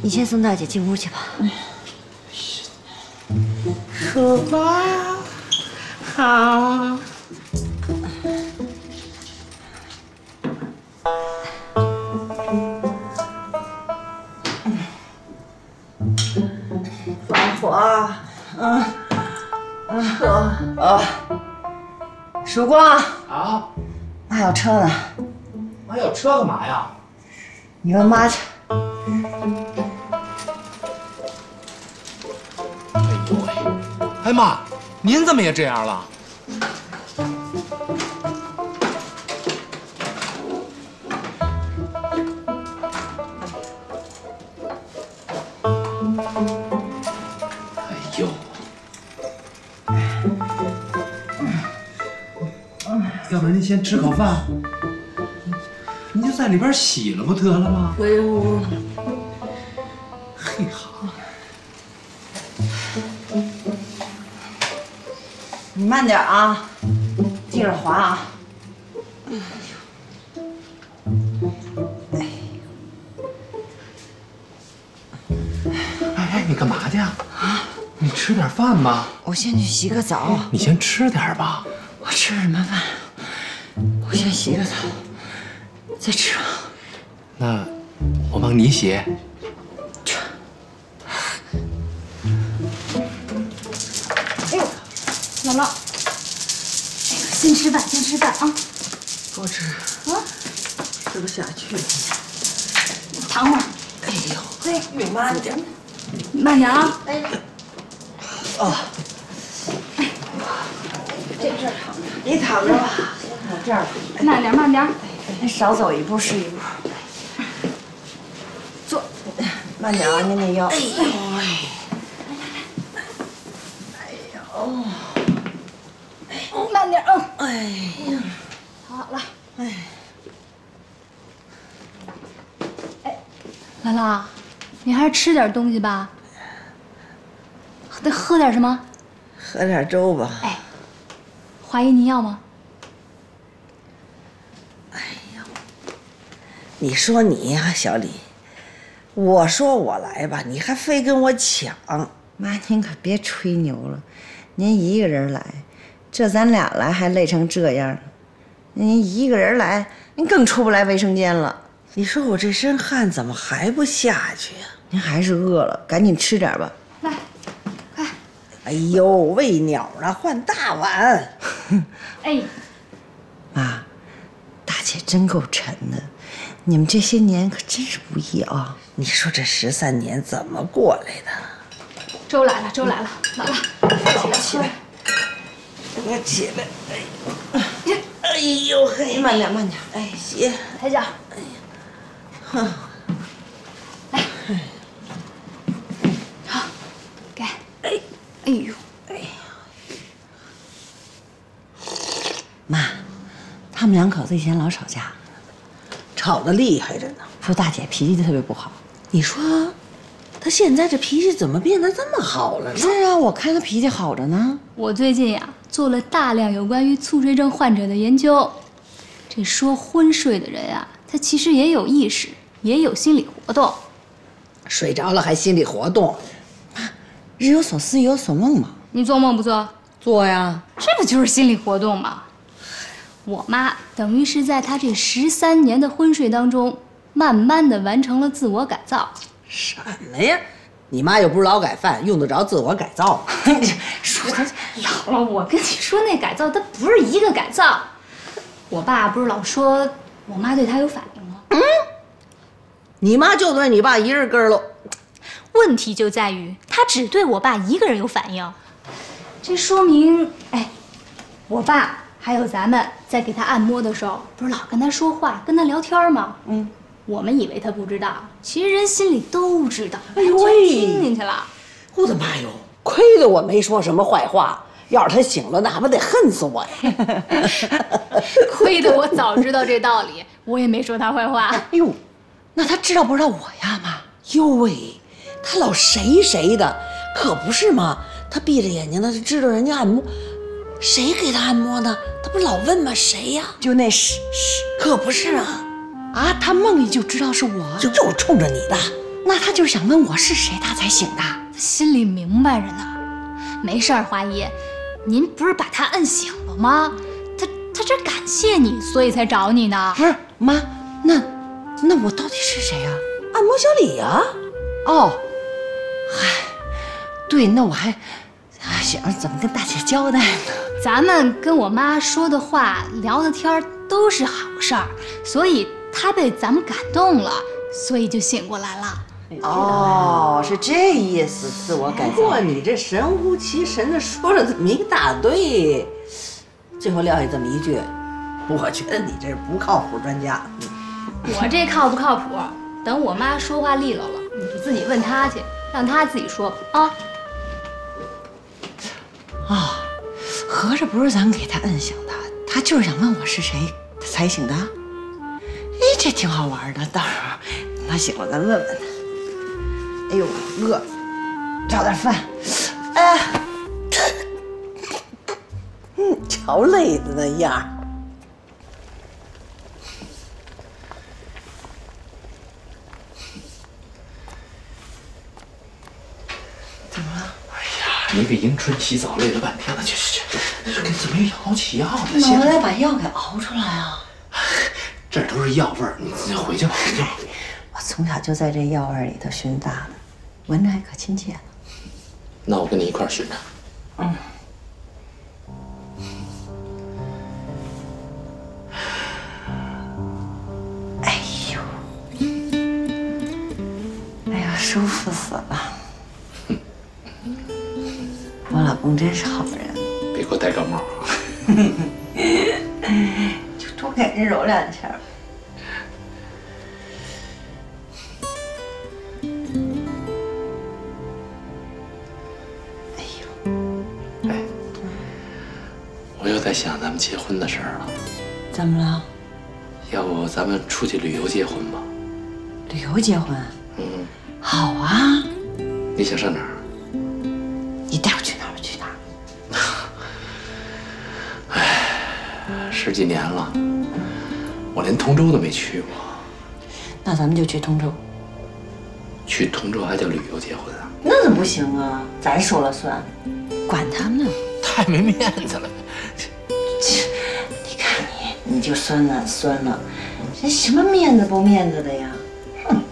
你先送大姐进屋去吧。出发，好。放火，嗯，嗯，啊，曙光啊，妈有车呢。妈有车干嘛呀？你问妈去。哎呦喂！哎妈，您怎么也这样了？要不然您先吃口饭，您就在里边洗了不得了吗？回屋。嘿好。你慢点啊，地上滑啊。哎哎，你干嘛去啊？啊，你吃点饭吧。我先去洗个澡。你先吃点吧。我吃什么饭？洗了澡，再吃吧。那我帮你洗。哎呦，姥姥，哎呦，先吃饭，先吃饭啊！多吃啊，吃不下去。躺会儿。哎呦，对，你慢点。慢点啊！哎。哦。这这儿躺着。你躺着吧，我这儿。慢点，慢点。少走一步是一步。坐，慢点啊，您那腰。哎呦喂！哎呦！慢点啊！哎呀，好了。哎。哎，姥姥，你还是吃点东西吧。得喝点什么？喝点粥吧。哎，华姨，您要吗？你说你呀，小李，我说我来吧，你还非跟我抢。妈，您可别吹牛了，您一个人来，这咱俩来还累成这样，您一个人来，您更出不来卫生间了。你说我这身汗怎么还不下去呀？您还是饿了，赶紧吃点吧。来，快！哎呦，喂鸟呢，换大碗。哎，妈，大姐真够沉的。你们这些年可真是不易啊！你说这十三年怎么过来的？粥来了，粥来了，姥姥，起来，我起来。哎，哎呦嘿，慢点，慢点。哎，洗，抬脚。哎呀，哼，好，给。哎，哎呦，妈，他们两口子以前老吵架，吵得厉害着呢。说大姐脾气特别不好。你说，她现在这脾气怎么变得这么好了呢？是啊，我看她脾气好着呢。我最近呀做了大量有关于猝睡症患者的研究。这说昏睡的人啊，他其实也有意识，也有心理活动。睡着了还心理活动？日有所思，夜有所梦嘛。你做梦不做？做呀。这不就是心理活动吗？我妈等于是在她这十三年的昏睡当中，慢慢的完成了自我改造。什么呀？你妈又不是劳改犯，用得着自我改造吗？说她姥姥，我跟你说那改造，它不是一个改造。我爸不是老说我妈对他有反应吗？嗯，你妈就对你爸一人根喽。问题就在于他只对我爸一个人有反应，这说明，哎，我爸还有咱们在给他按摩的时候，不是老跟他说话、跟他聊天吗？嗯，我们以为他不知道，其实人心里都知道。哎呦喂，听进去了。我的妈哟，亏得我没说什么坏话。要是他醒了，那不得恨死我呀！亏得我早知道这道理，我也没说他坏话。哎呦，那他知道不知道我呀，妈？哟喂，他老谁谁的，可不是吗？他闭着眼睛他，就知道人家按摩，谁给他按摩的？他不老问吗？谁呀？就那是是，可不是啊！啊，他梦里就知道是我，就就冲着你的。那他就是想问我是谁，他才醒的。他心里明白着呢。没事儿，华姨。您不是把他摁醒了吗？他他这感谢你，所以才找你呢。不是妈，那那我到底是谁呀？按摩小李呀。哦，嗨，对，那我还想着怎么跟大姐交代呢。咱们跟我妈说的话、聊的天都是好事儿，所以她被咱们感动了，所以就醒过来了。哦，是这意思，自我改造。不过你这神乎其神的说了这么一大堆，最后撂下这么一句，我觉得你这是不靠谱专家。我这靠不靠谱？等我妈说话利落了，你就自己问她去，让她自己说啊。哦，合着不是咱给他摁醒的，他就是想问我是谁才醒的。哎，这挺好玩的，到时候等他醒了咱问问他。哎呦，饿，找点饭。哎，嗯，瞧累的那样。怎么了？哎呀，你给迎春洗澡累了半天了，去去去，这怎么又熬起药了？那我得把药给熬出来啊。这都是药味儿，你回去吧，回去吧。我从小就在这药味里头熏大的。闻着还可亲切呢，那我跟你一块儿熏着。嗯。哎呦，哎呀，舒服死了！我老公真是好人。别给我戴高帽。就多给人揉两下。在想咱们结婚的事儿了，怎么了？要不咱们出去旅游结婚吧？旅游结婚？嗯，好啊。你想上哪儿？你带我去十几年了，我连通州都没去过。那咱们就去通州。去通州还叫旅游结婚啊？那怎么不行啊？咱说了算，管他们呢。太没面子了。切你看你，你就酸了酸了，这什么面子不面子的呀？哼，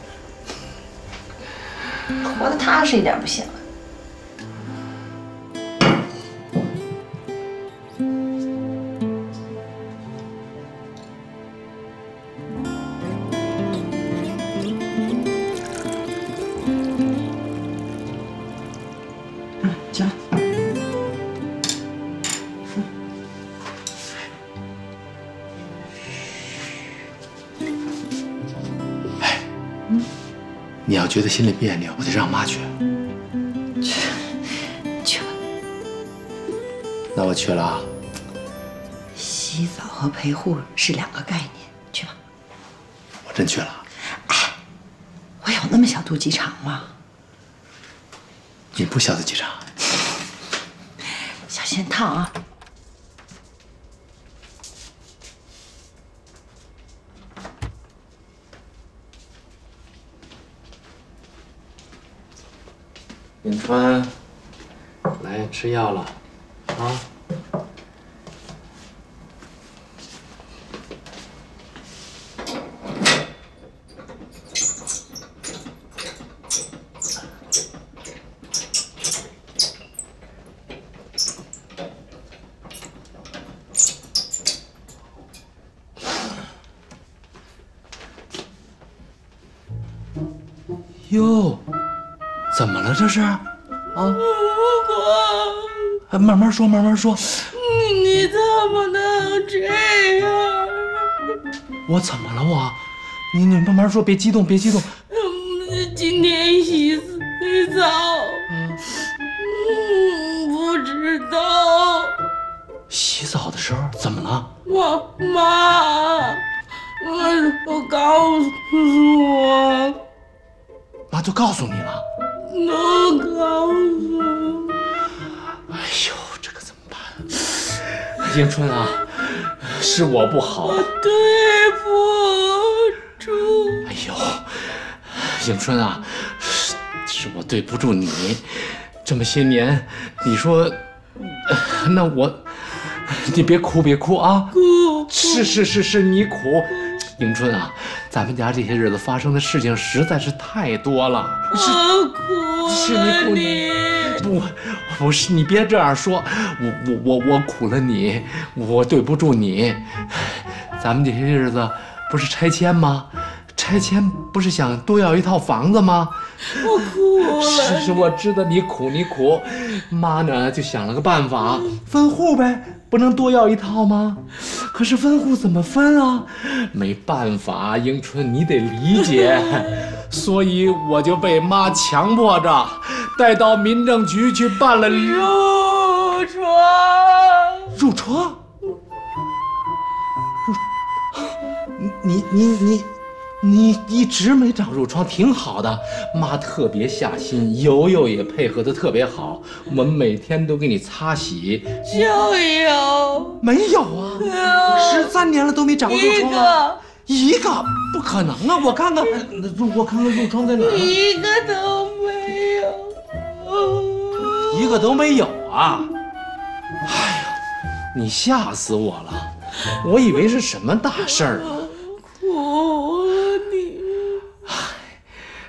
活得踏实一点不行。你觉得心里别扭，我得让妈去。去去吧。那我去了啊。洗澡和陪护是两个概念，去吧。我真去了。哎我有那么小肚鸡肠吗？你不晓得机场。小心烫啊！银川，来吃药了，啊。说，慢慢说。你怎么能这样？我怎么了我？你你慢慢说，别激动，别激动。是我不好。对不住。哎呦，迎春啊，是是我对不住你。这么些年，你说，呃那我，你别哭，别哭啊！哭。是是是是，你苦。迎春啊，咱们家这些日子发生的事情实在是太多了。是我哭是你苦你不不是你别这样说，我我我我苦了你，我对不住你。咱们这些日子不是拆迁吗？拆迁不是想多要一套房子吗？我哭了。是是，我知道你苦你苦，妈呢就想了个办法，分户呗，不能多要一套吗？可是分户怎么分啊？没办法，迎春你得理解，所以我就被妈强迫着带到民政局去办了入窗。入窗？入？你你你。你一直没长褥疮，挺好的。妈特别下心，悠悠也配合的特别好。我们每天都给你擦洗。就有没有啊？十三年了都没长过褥疮啊？一个不可能啊！我看看，褥我看看褥疮在哪儿？一个都没有。一个都没有啊！哎呀，你吓死我了！我以为是什么大事儿呢。苦你！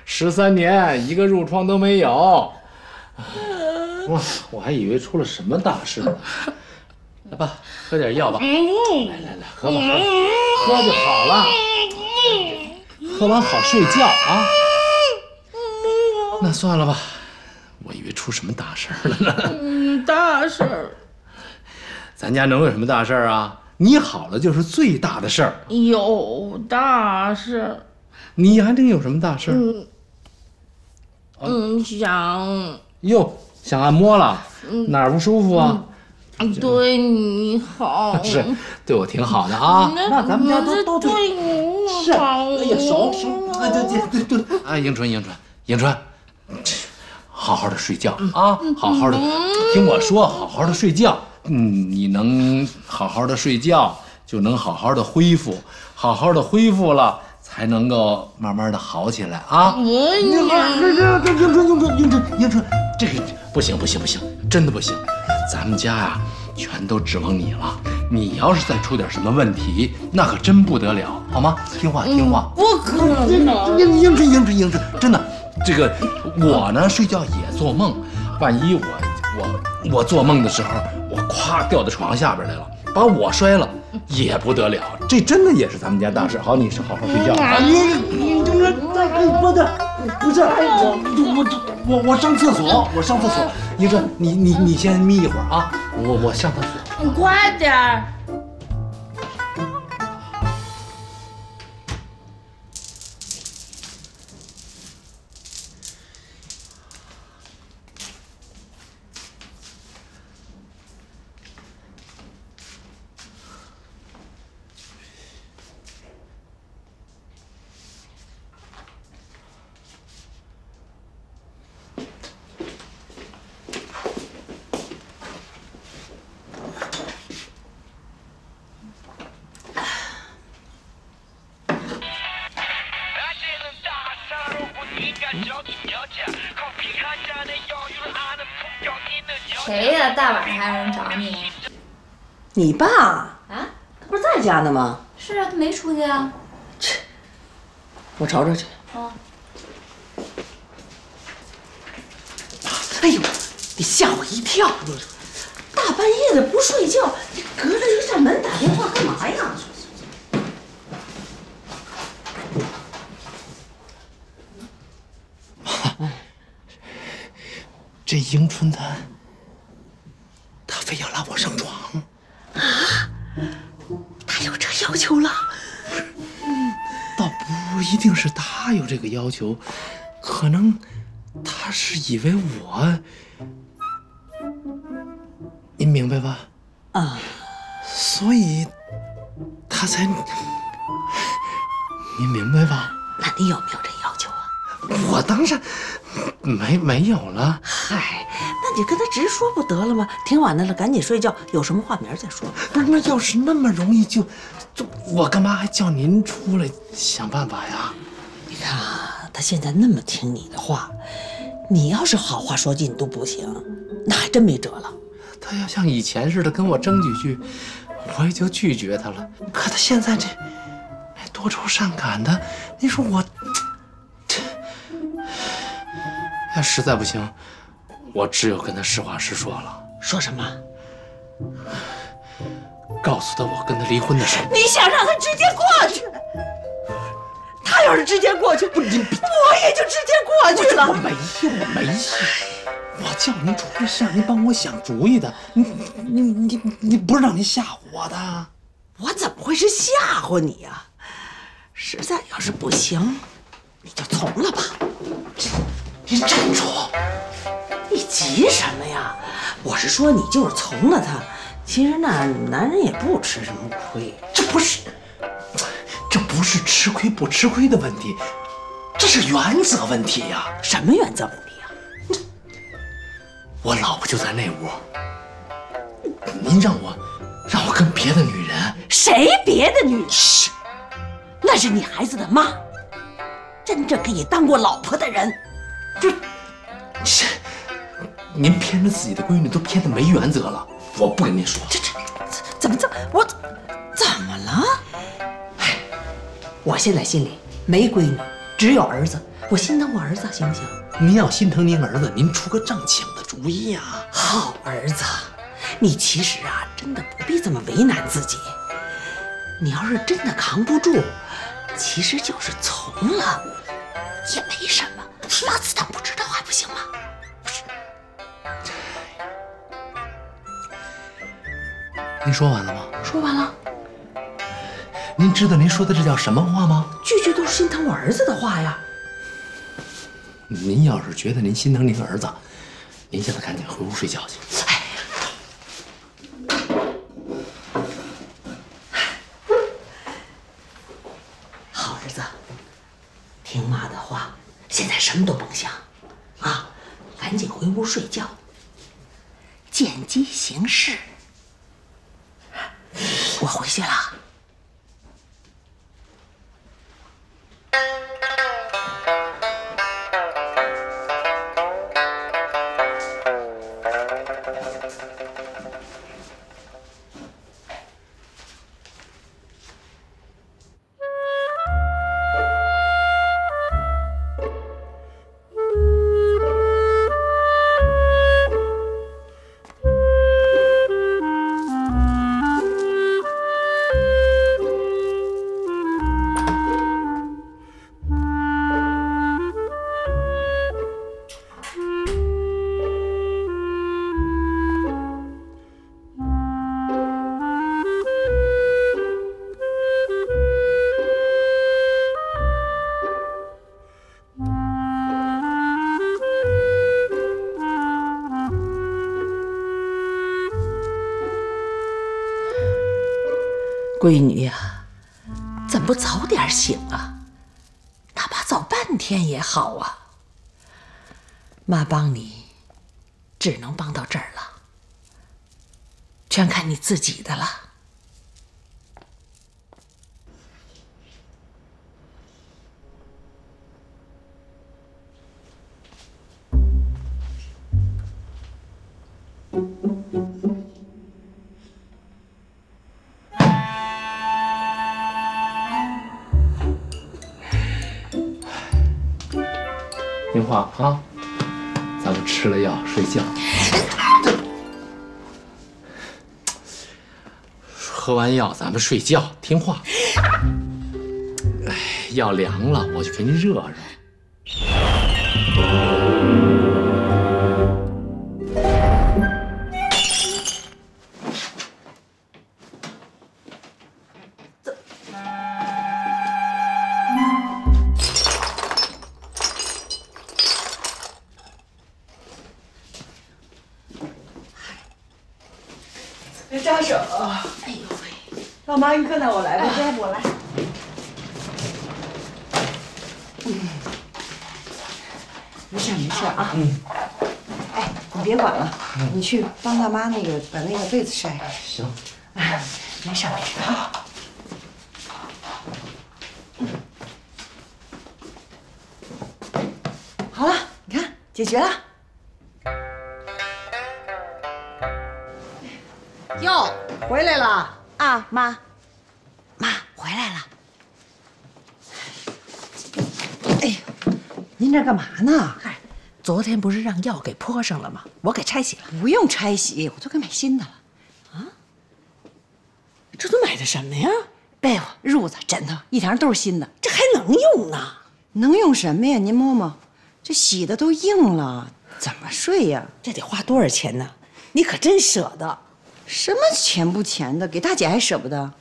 十三年一个褥疮都没有，我我还以为出了什么大事呢。来吧，喝点药吧。来来来，喝吧，喝，喝就好了。喝完好睡觉啊。那算了吧，我以为出什么大事了呢。嗯，大事儿。咱家能有什么大事儿啊？你好了就是最大的事儿。有大事。你还能有什么大事？嗯，嗯，想哟，想按摩了？哪儿不舒服啊？对你好。是，对我挺好的啊。那咱们家都都对你是。好。哎呀，手手，哎对对对对。哎，迎春迎春迎春，好好的睡觉啊，好好的听我说，好好的睡觉。嗯，你能好好的睡觉，就能好好的恢复，好好的恢复了，才能够慢慢的好起来啊！我迎春，迎春，迎春，迎春，迎春，这个不行，不行，不行，真的不行！咱们家呀，全都指望你了。你要是再出点什么问题，那可真不得了，好吗？听话，听话。不可能！迎迎春，迎春，迎春，真的，这个我呢，睡觉也做梦，万一我我我做梦的时候，我咵掉到床下边来了，把我摔了，也不得了。这真的也是咱们家大事。好，你是好好睡觉啊。你你这个不是不是我我我我上厕所，我上厕所。你说，你你你先眯一会儿啊，我我上厕所。你快点儿。你爸啊？他不是在家呢吗？是啊，他没出去啊。我瞅瞅去。啊。哎呦，你吓我一跳！你说，大半夜的不睡觉，你隔着一扇门打电话干嘛呀？这迎春她，她非要拉我上床。啊？他有这要求了？倒不一定是他有这个要求，可能他是以为我，您明白吧？啊，所以他才，您明白吧？那你有没有这？我当然没没有了。嗨，那你跟他直说不得了吗？挺晚的了，赶紧睡觉。有什么话明儿再说。不是，那要是那么容易就，就我干嘛还叫您出来想办法呀？你看啊，他现在那么听你的话，你要是好话说尽都不行，那还真没辙了。他要像以前似的跟我争几句，我也就拒绝他了。可他现在这，哎，多愁善感的，你说我，要实在不行，我只有跟他实话实说了。说什么？告诉他我跟他离婚的事。你想让他直接过去？他要是直接过去，不，你我也就直接过去了。我没有，没有。我叫您出来是让您帮我想主意的。你你你你不是让您吓唬我的？我怎么会是吓唬你呀？实在要是不行，你就从了吧。你站住！你急什么呀？我是说，你就是从了他。其实那男人也不吃什么亏，这不是，这不是吃亏不吃亏的问题，这是原则问题呀。什么原则问题呀？我老婆就在那屋，您让我让我跟别的女人？谁别的女人？那是你孩子的妈，真正给你当过老婆的人。这，这，您骗着自己的闺女都骗得没原则了。我不跟您说，这这怎么这我怎么了？哎，我现在心里没闺女，只有儿子，我心疼我儿子，行不行？您要心疼您儿子，您出个正经的主意呀！好儿子，你其实啊，真的不必这么为难自己。你要是真的扛不住，其实就是从了，也没什么，老子当不知道还不行吗？您说完了吗？说完了。您知道您说的这叫什么话吗？句句都是心疼我儿子的话呀。您要是觉得您心疼您儿子，您现在赶紧回屋睡觉去。哎，好儿子，听妈的话，现在什么都甭想，啊，赶紧回屋睡觉，见机行事。我回去了。闺女呀，怎么不早点醒啊？哪怕早半天也好啊。妈帮你，只能帮到这儿了，全看你自己的了。完药咱们睡觉，听话。哎，药凉了，我去给你热热。那我来吧，来我来。嗯，没事没事啊。嗯。哎，你别管了，你去帮大妈那个把那个被子晒晒。行。哎，没事没事啊。好了，你看解决了。哟，回来了啊，妈，来了。哎呦，您这干嘛呢？嗨，昨天不是让药给泼上了吗？我给拆洗了。不用拆洗，我都给买新的了。啊这都买的什么呀？被窝、褥子、枕头，一条都是新的。这还能用呢？能用什么呀？您摸摸，这洗的都硬了，怎么睡呀？这得花多少钱呢？你可真舍得。什么钱不钱的，给大姐还舍不得，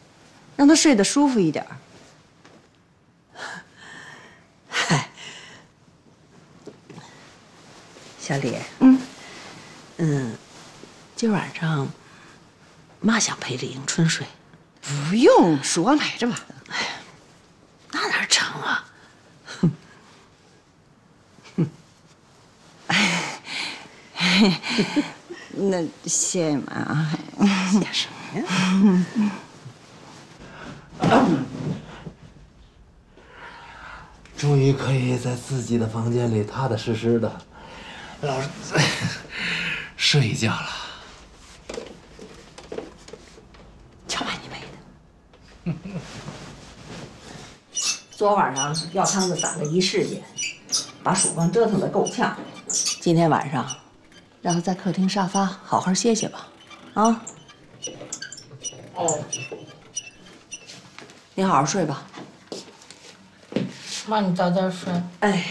让他睡得舒服一点。嗨，小李，嗯嗯，今晚上妈想陪着迎春睡。不用，数我买着吧。那哪成啊？那谢谢妈啊。谢什么呀？终于可以在自己的房间里踏踏实实的，老 睡一觉了。瞧把你美的！昨晚上药汤子撒了一世界，把曙光折腾得够呛。今天晚上，让他在客厅沙发好好歇歇吧。啊？哦，你好好睡吧。妈，你早点睡。哎。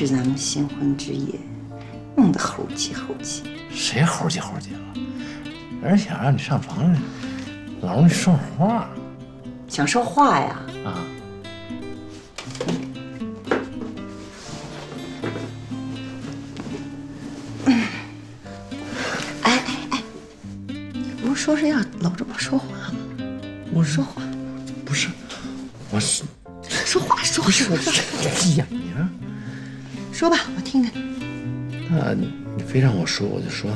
是咱们新婚之夜，弄得猴急猴急。谁猴急猴急了？人家想让你上床，老让你说会话想说话呀？啊。你不是说是要搂着我说话吗？我说话，不是，我是说话说话说呀，说吧，我听听。那你非让我说，我就说，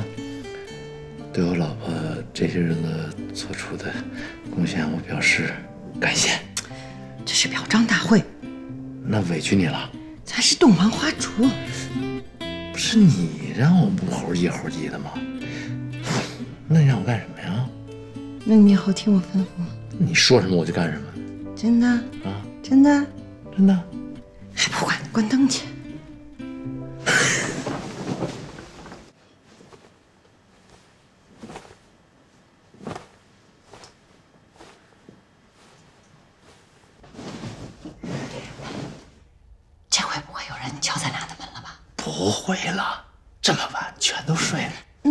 对我老婆这些日子做出的贡献，我表示感谢。这是表彰大会，那委屈你了，咱是洞房花烛。不是你让我不猴急猴急的吗？那你让我干什么呀？那你以后听我吩咐？你说什么我就干什么真的？啊！真的？真的？还不管，关灯去。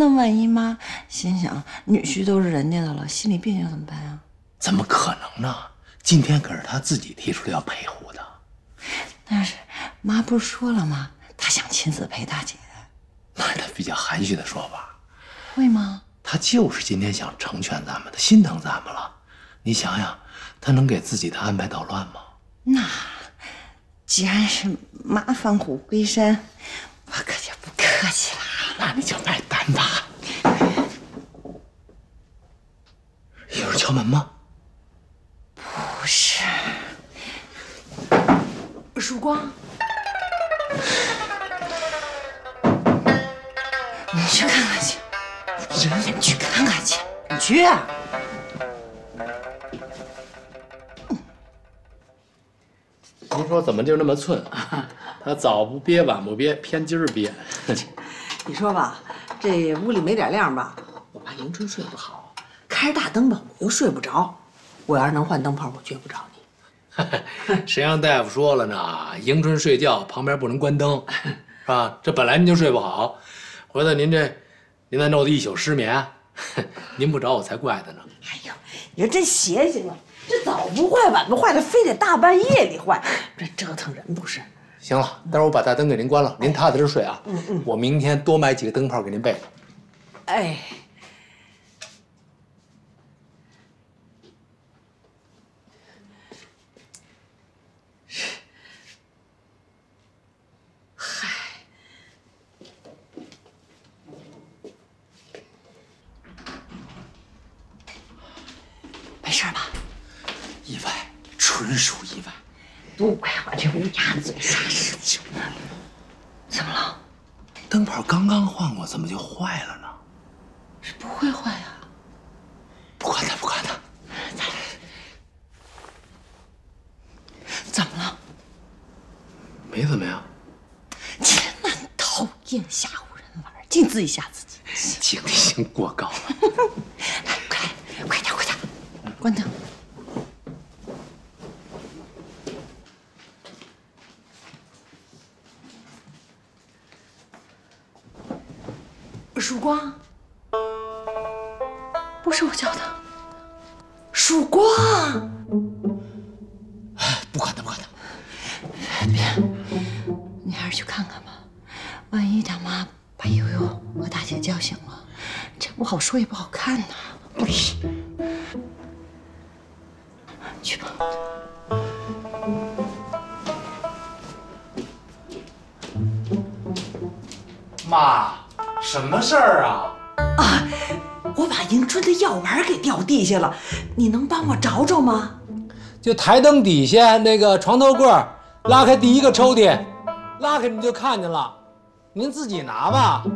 了，那万一妈心想女婿都是人家的了，心里别扭怎么办啊？怎么可能呢？今天可是他自己提出来要陪护的。但是妈不是说了吗？她想亲自陪大姐。那是他比较含蓄的说法。会吗？他就是今天想成全咱们，他心疼咱们了。你想想，他能给自己的安排捣乱吗？那既然是妈放虎归山，我可就不客气了。那你就买单吧。有人敲门吗？不是，曙光，你去看看去，人你去看看去，你去啊！您说怎么就那么寸？他早不憋，晚不憋，偏今儿憋。你说吧，这屋里没点亮吧，我怕迎春睡不好；开着大灯吧，我又睡不着。我要是能换灯泡，我绝不找你。谁让大夫说了呢？迎春睡觉旁边不能关灯，是吧？这本来您就睡不好，回头您这，您再弄得一宿失眠，您不找我才怪的呢。哎呦，你说真邪性啊！这早不坏晚不坏的，非得大半夜里坏，这折腾人不是？行了，待会儿我把大灯给您关了，您踏踏实睡啊。嗯嗯，我明天多买几个灯泡给您备着。哎，嗨，没事吧？意外，纯属意外。都怪我这乌鸦嘴啥事情？怎么了？灯泡刚刚换过，怎么就坏了呢？是不会坏呀。不管他，不管它。怎么了？没怎么呀。真难讨厌，吓唬人玩净自己吓自己。警惕性过高了。来，快来，快点，快点，关灯。曙光，不是我叫的。曙光，不管他，不管他。别，你还是去看看吧。万一大妈把悠悠和大姐叫醒了，这不好说也不好看呐。不是，去吧。妈，什么事儿啊？啊，我把迎春的药丸给掉地下了，你能帮我找找吗？就台灯底下那个床头柜，拉开第一个抽屉，拉开你就看见了。您自己拿吧。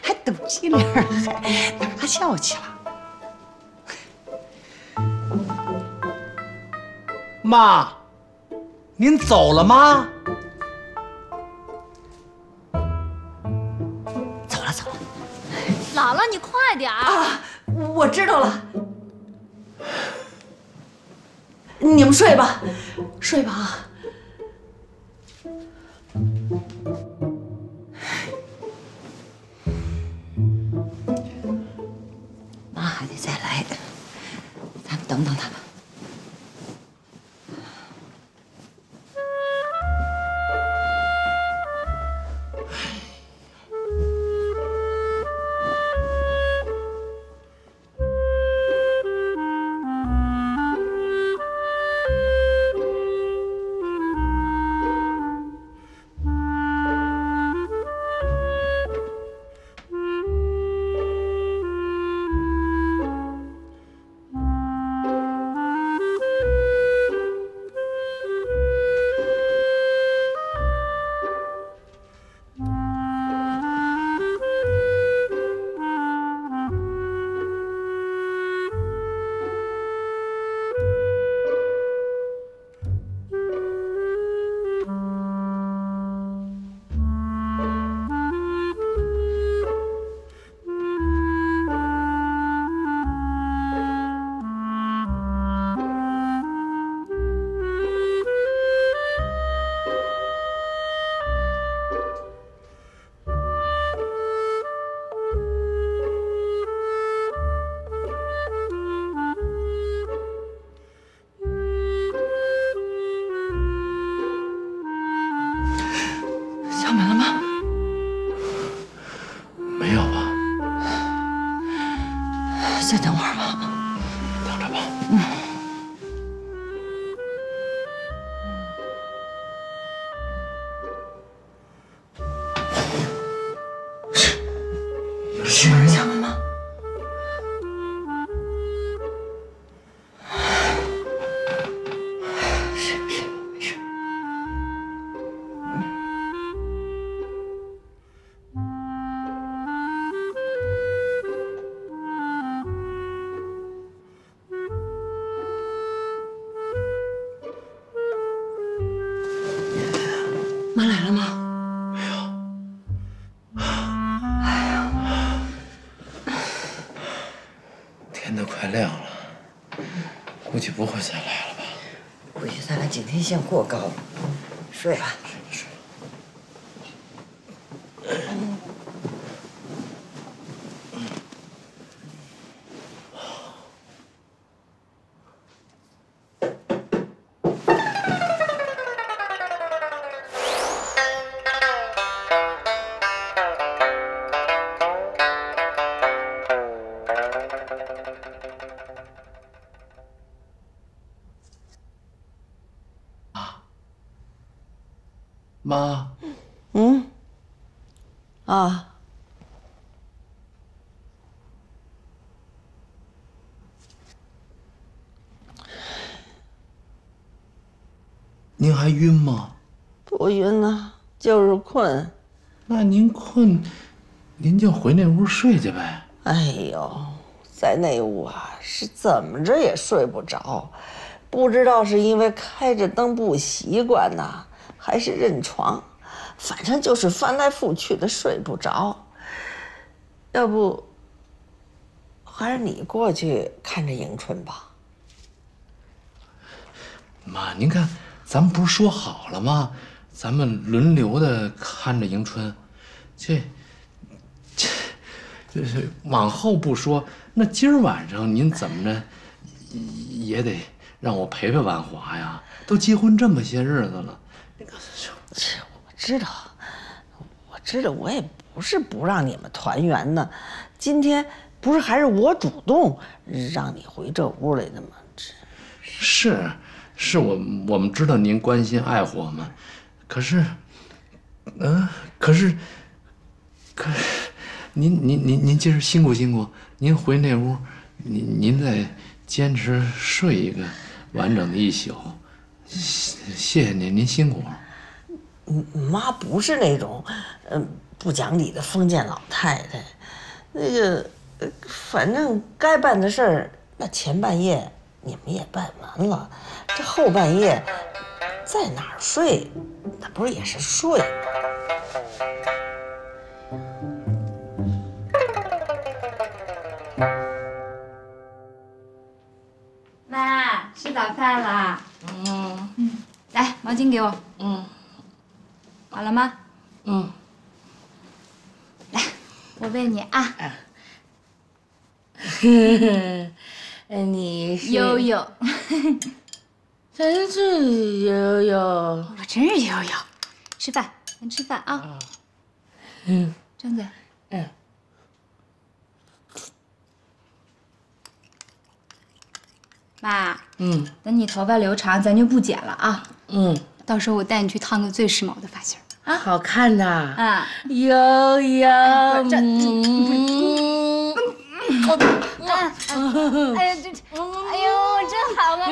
还抖机灵儿，拿笑去了。妈，您走了吗？走了，走了。姥姥，你快点儿啊！我知道了，你们睡吧，睡吧啊。妈还得再来，咱们等等他吧。性过高。睡吧。那屋睡去呗。哎呦，在那屋啊，是怎么着也睡不着，不知道是因为开着灯不习惯呐，还是认床，反正就是翻来覆去的睡不着。要不，还是你过去看着迎春吧。妈，您看，咱们不是说好了吗？咱们轮流的看着迎春，这往后不说，那今儿晚上您怎么着也得让我陪陪婉华呀？都结婚这么些日子了，我知道，我知道，我也不是不让你们团圆呢。今天不是还是我主动让你回这屋来的吗？是，是我我们知道您关心爱护我们，可是，嗯、可是，可是，您您您您今儿辛苦辛苦，您回那屋，您您再坚持睡一个完整的一宿，谢谢您，您辛苦了。嗯妈不是那种，嗯，不讲理的封建老太太。那个，反正该办的事儿，那前半夜你们也办完了，这后半夜在哪儿睡，那不是也是睡吗？妈，吃饭啦。嗯嗯，来，毛巾给我。嗯，好了吗？嗯。来，我喂你啊。你是悠悠，真是悠悠。我真是悠悠。吃饭，先吃饭啊。嗯，张嘴。嗯。妈，嗯等你头发留长，咱就不剪了啊。嗯，到时候我带你去烫个最时髦的发型。啊，好看呐。啊，悠悠，这嗯，啊，哎呀，这，哎呦，真好啊！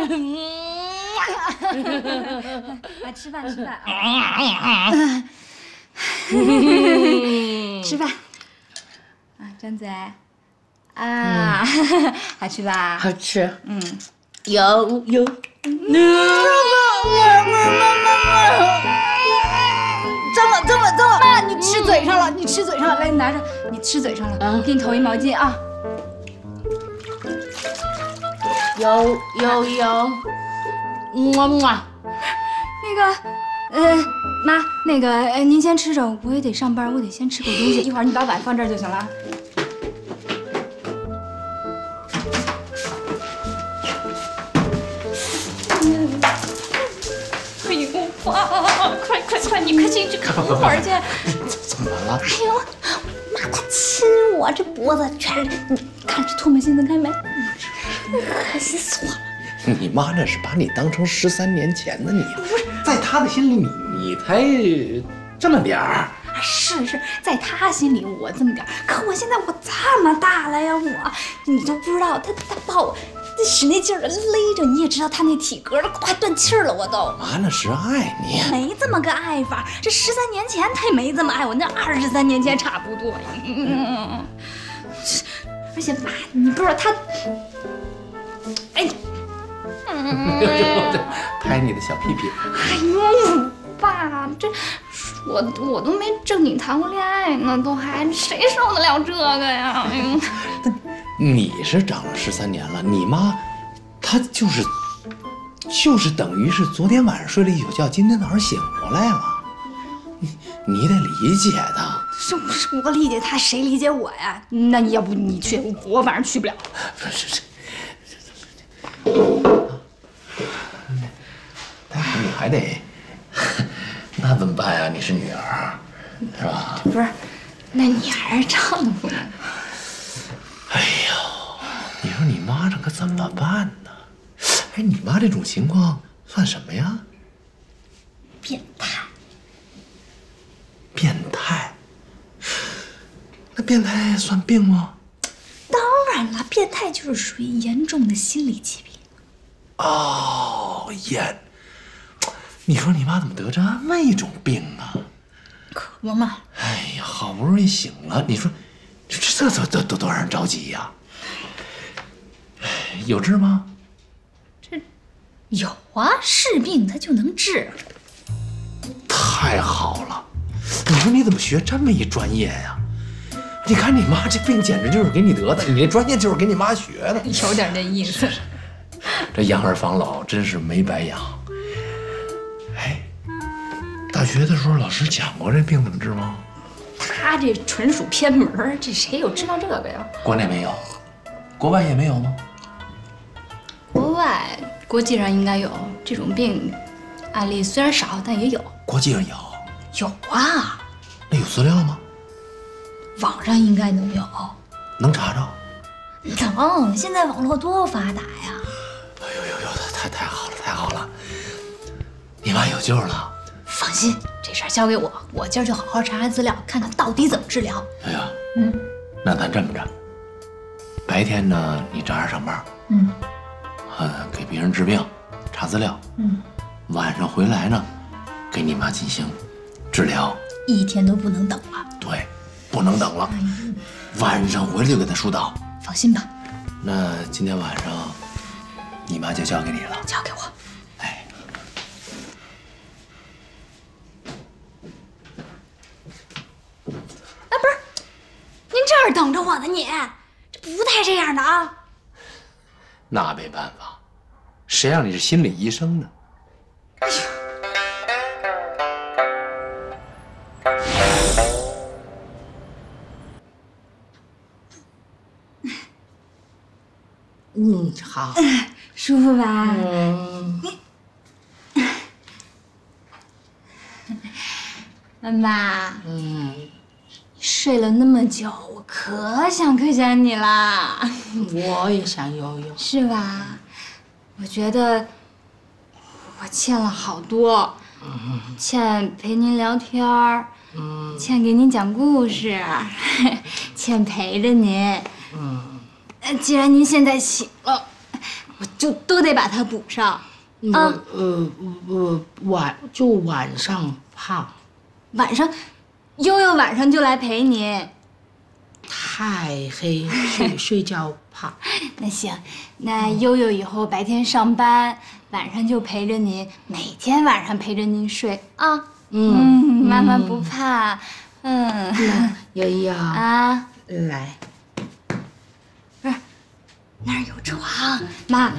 来吃饭，吃饭啊！吃 饭啊，张嘴啊，好吃吧？好吃。嗯，悠悠，脏了，脏了，脏了！妈，你吃嘴上了，你吃嘴上了，来，你拿着，你吃嘴上了，我给你投一毛巾啊。悠悠悠，么么。那个，呃，妈，那个，您先吃着，我也得上班，我得先吃口东西，一会儿你把碗放这儿就行了呦，妈，快快快，你快进去烤一会儿去。怎怎么了？哎呦，妈，他亲我，这脖子全是，你看这唾沫星子，看见没？恶心死我了。你妈那是把你当成十三年前的你，不是在她的心里你你才这么点儿。是是，在他心里我这么点儿，可我现在我这么大了呀，我你都不知道，他他把我使那劲儿勒着，你也知道他那体格都快断气儿了，我都妈那是爱你。没这么个爱法。这十三年前他也没这么爱我，那二十三年前差不多。嗯，而且妈，你不知道他，哎，嗯 拍你的小屁屁。哎呦，爸，这我我都没正经谈过恋爱呢，都还谁受得了这个呀？哎呦，你是长了十三年了，你妈，她就是就是等于是昨天晚上睡了一宿觉，今天早上醒过来了。你 你得理解他。是不是我理解他，谁理解我呀？那你要不你去，我晚上去不了。不是这，但是你还得，那怎么办呀？你是女儿，是吧？不是，那你还是丈夫呢。哎呦，你说你妈这可怎么办呢？哎，你妈这种情况算什么呀？变态。变态？那变态算病吗？当然了，变态就是属于严重的心理疾病。哦，严。你说你妈怎么得这么一种病啊？可不嘛。哎呀，好不容易醒了，你说这这这这多多让人着急呀！有治吗？这有啊，是病它就能治。太好了！你说你怎么学这么一专业呀？你看你妈这病简直就是给你得的，你这专业就是给你妈学的，有点那意思。这养儿防老真是没白养。哎，大学的时候老师讲过这病怎么治吗？他这纯属偏门，这谁有知道这个呀？国内没有，国外也没有吗？国外、国际上应该有这种病，案例虽然少，但也有。国际上有？有啊。那有资料吗？网上应该能有。能查着？能，现在网络多发达呀！哎呦呦呦，太太好了，太好了！你妈有救了。放心，这事儿交给我，我今儿就好好查查资料，看看到底怎么治疗。哎呀，嗯，那咱这么着，白天呢你照样上班，嗯，呃，给别人治病，查资料，嗯，晚上回来呢，给你妈进行治疗。一天都不能等了。对，不能等了，晚上回来就给她疏导。放心吧，那今天晚上你妈就交给你了。交给我。哎，不是，您这儿等着我呢，你这不带这样的啊！那没办法，谁让你是心理医生呢？哎呦，嗯，好，舒服吧？嗯，妈妈，嗯，你睡了那么久，我可想可想你啦。我也想游泳，是吧？我觉得我欠了好多，欠陪您聊天欠给您讲故事，欠陪着您。嗯，呃既然您现在醒了，我就都得把它补上。啊，呃呃呃晚就晚上胖，晚上悠悠晚上就来陪您。太黑睡睡觉怕。那行，那悠悠以后白天上班，晚上就陪着您，每天晚上陪着您睡啊。嗯。妈妈不怕。嗯，悠悠。啊，来，不是，那儿有床，妈，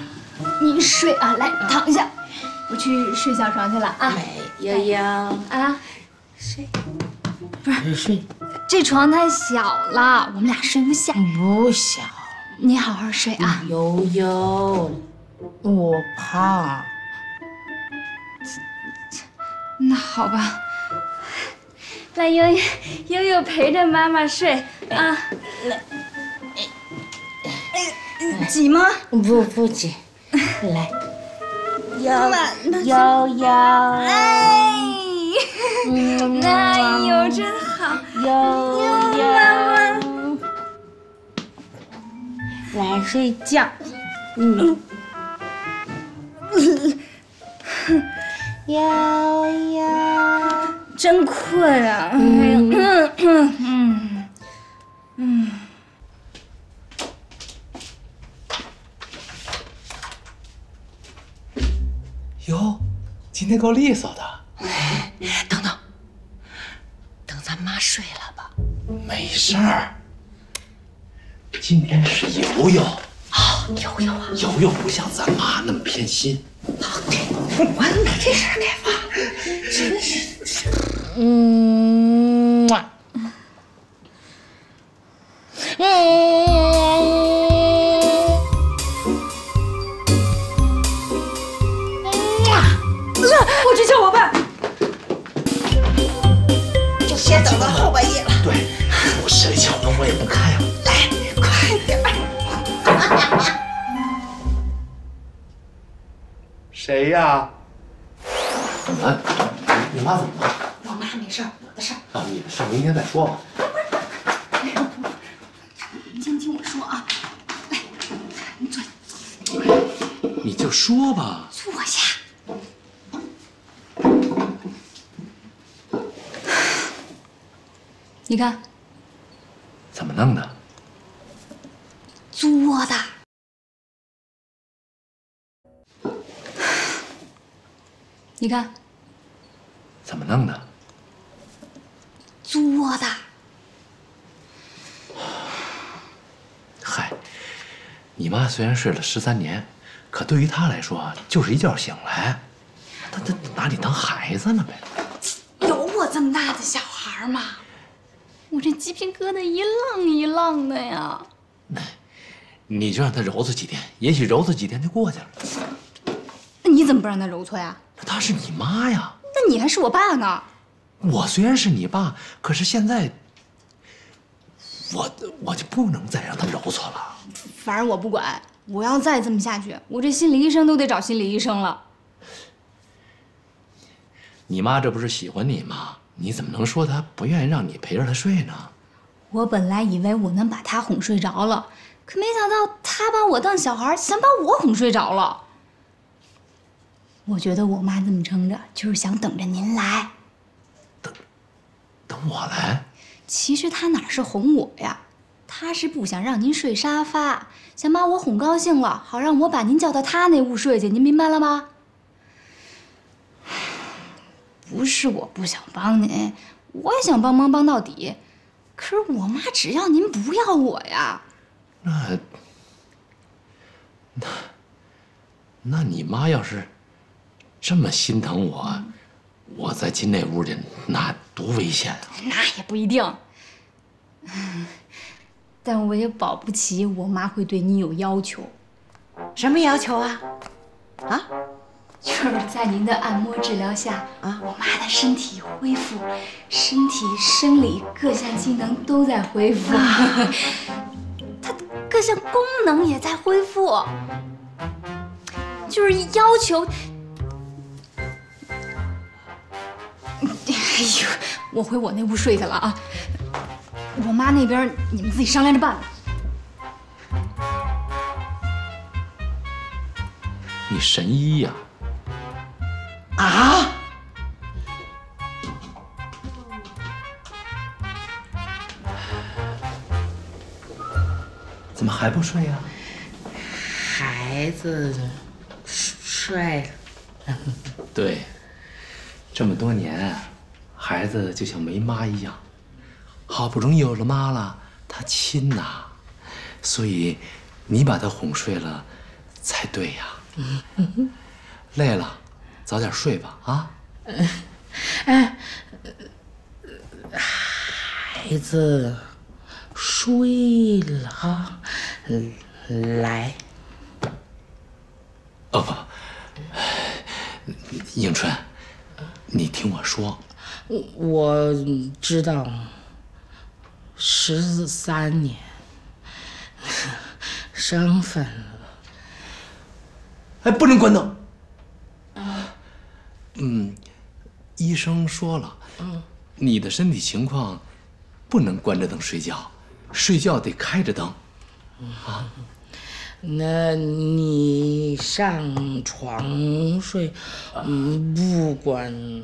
您睡啊，来躺下，我去睡小床去了啊。悠悠。啊，睡，不是睡，这床太小了，我们俩睡不下。不小，你好好睡啊。悠悠，我怕。那好吧，那悠悠，悠悠陪着妈妈睡啊。来，哎，挤吗？不不挤，来，悠悠悠，哎，哎呦，真好，悠悠妈妈，来睡觉。嗯，悠悠，真困啊！哎呀，嗯嗯嗯嗯。哟，今天够利索的。没事儿，今天是悠悠。好，有有啊，游游不像咱妈那么偏心。完了，这事儿该忘，真是。嗯，你看，怎么弄的？作的。你看，怎么弄的？作的。嗨，你妈虽然睡了十三年，可对于她来说，就是一觉醒来，她她拿你当孩子呢呗。有我这么大的小孩吗？我这鸡皮疙瘩一浪一浪的呀。你就让他揉搓几天，也许揉搓几天就过去了。那你怎么不让他揉搓呀？那她是你妈呀。那你还是我爸呢。我虽然是你爸，可是现在我我就不能再让他揉搓了。反正我不管，我要再这么下去，我这心理医生都得找心理医生了。你妈这不是喜欢你吗？你怎么能说他不愿意让你陪着他睡呢？我本来以为我能把他哄睡着了，可没想到他把我当小孩，想把我哄睡着了。我觉得我妈这么撑着，就是想等着您来。等我来？其实她哪是哄我呀，她是不想让您睡沙发，想把我哄高兴了，好让我把您叫到她那屋睡去。您明白了吗？不是我不想帮您，我也想帮忙帮到底。可是我妈只要您不要我呀。那那那你妈要是这么心疼我，我再进那屋去，那多危险啊！那也不一定。但我也保不齐我妈会对你有要求。什么要求啊？啊？就是在您的按摩治疗下，啊，我妈的身体恢复，身体生理各项机能都在恢复，她各项功能也在恢复，就是要求。哎呦，我回我那屋睡去了啊！我妈那边你们自己商量着办吧。你神医呀、啊！怎么还不睡呀、孩子睡了。对，这么多年，孩子就像没妈一样，好不容易有了妈了，他亲呐，所以你把他哄睡了，才对呀。累了，早点睡吧啊！哎，孩子睡了哈，来，哦不，迎春，你听我说，我知道，十三年，生分了。哎，不能关灯。嗯，医生说了，嗯，你的身体情况不能关着灯睡觉，睡觉得开着灯。啊，那你上床睡，嗯，不管。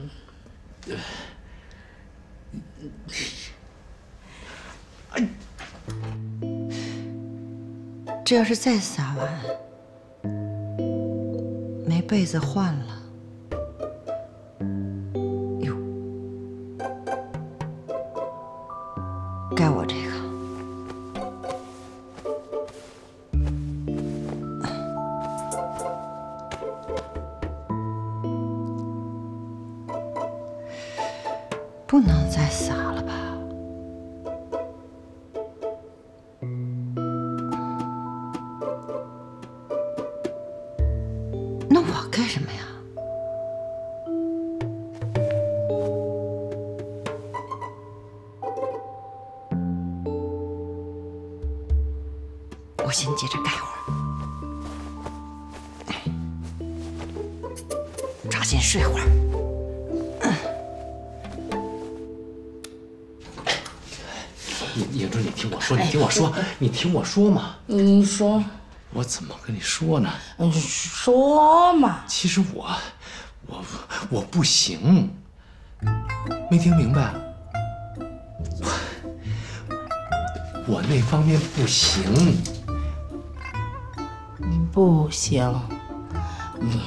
这要是再撒完，没被子换了，你听我说嘛。你说，我怎么跟你说呢？你说嘛。其实我，我我不行，没听明白？我我那方面不行，不行，你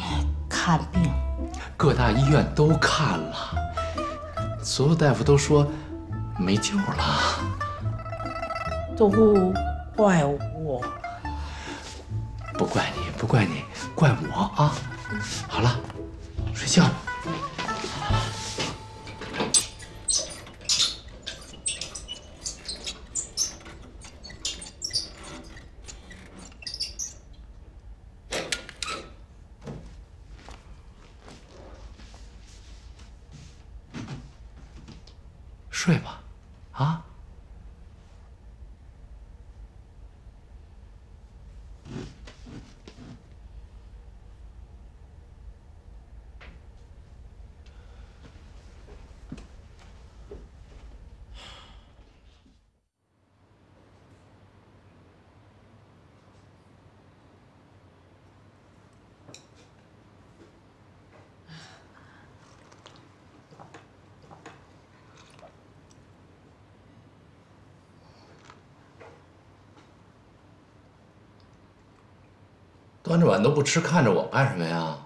看病，各大医院都看了，所有大夫都说没救了。都不怪我，不怪你，不怪你，怪我啊！好了，睡觉。睡吧，啊！端着碗都不吃，看着我干什么呀？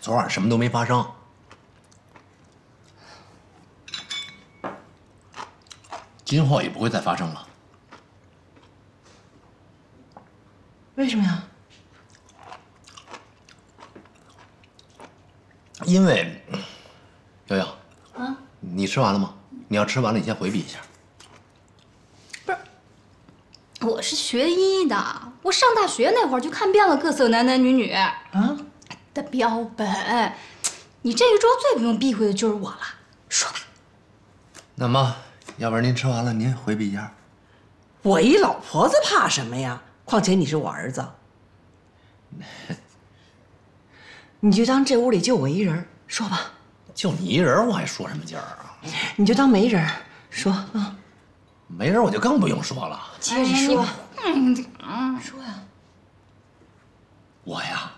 昨晚什么都没发生，今后也不会再发生了。为什么呀？因为，吃完了吗？你要吃完了，你先回避一下。不是我是学医的，我上大学那会儿就看遍了各色男男女女啊的标本。你这一桌最不用避讳的就是我了，说吧。那么，要不然您吃完了，您回避一下。我一老婆子怕什么呀？况且你是我儿子，你就当这屋里就我一人，说吧。就你一人，我还说什么劲儿啊？你就当没人，说啊。没人，我就更不用说了。接着说。嗯，说呀。我呀，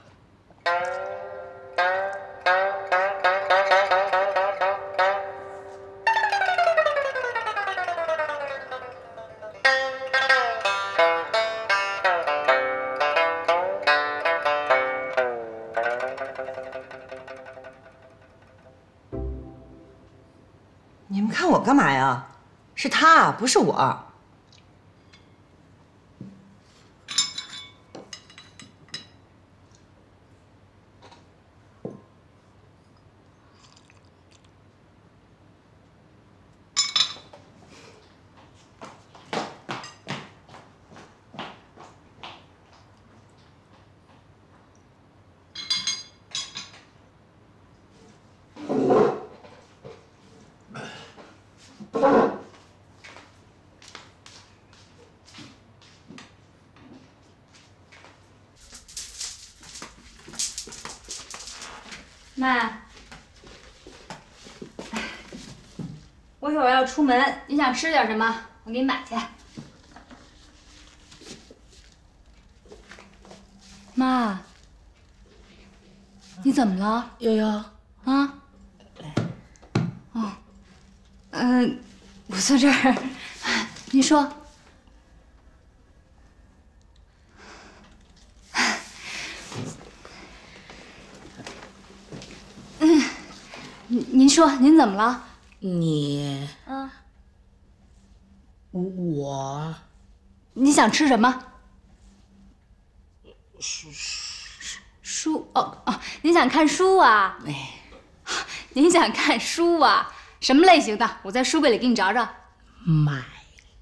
是他，不是我。妈，我一会儿要出门，你想吃点什么？我给你买去。妈，你怎么了？悠悠，啊？哦，嗯、我坐这儿。你说。嗯，您您说您怎么了？你啊，我你想吃什么？书书哦哦，您想看书啊？哎，您想看书啊？什么类型的？我在书柜里给你找找。买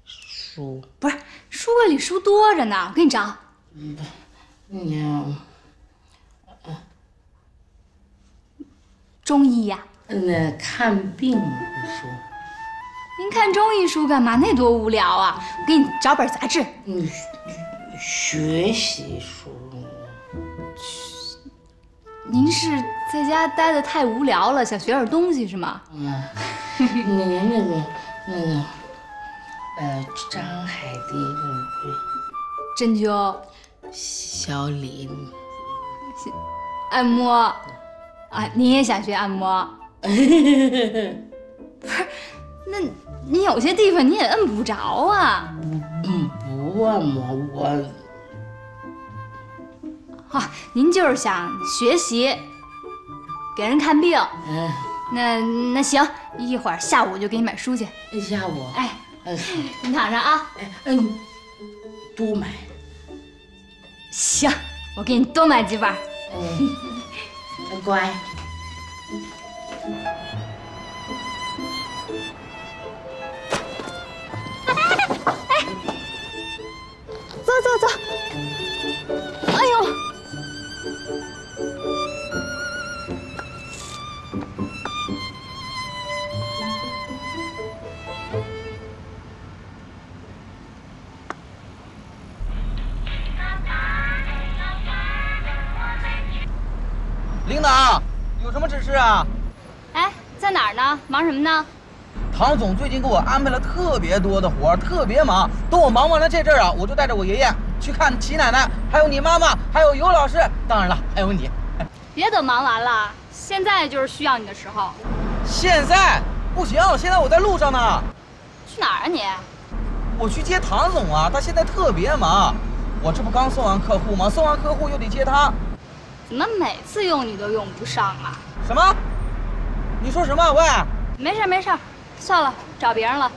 书不是，书柜里书多着呢，我给你找。嗯，嗯，中医呀？那看病的书。您看中医书干嘛？那多无聊啊！我给你找本杂志。嗯，学习书。您是在家待的太无聊了，想学点东西是吗？嗯，那个那个那个，呃，张海迪那个针灸、小李按摩啊，你也想学按摩？不是，那你有些地方你也摁不着啊。不，不按摩我。啊，您就是想学习，给人看病。嗯，那那行，一会儿下午我就给你买书去。下午。哎，嗯，你躺着啊。嗯，多买。行，我给你多买几本。嗯，乖。走走走。哎呦！领导，有什么指示啊？哎，在哪儿呢？忙什么呢？唐总最近给我安排了特别多的活特别忙。等我忙完了这阵儿啊，我就带着我爷爷去看齐奶奶，还有你妈妈，还有尤老师，当然了，还有你。别等忙完了，现在就是需要你的时候。现在不行，现在我在路上呢。去哪儿啊你？我去接唐总啊，他现在特别忙。我这不刚送完客户吗？送完客户又得接他。怎么每次用你都用不上啊？什么？你说什么？喂？没事没事，算了，找别人了。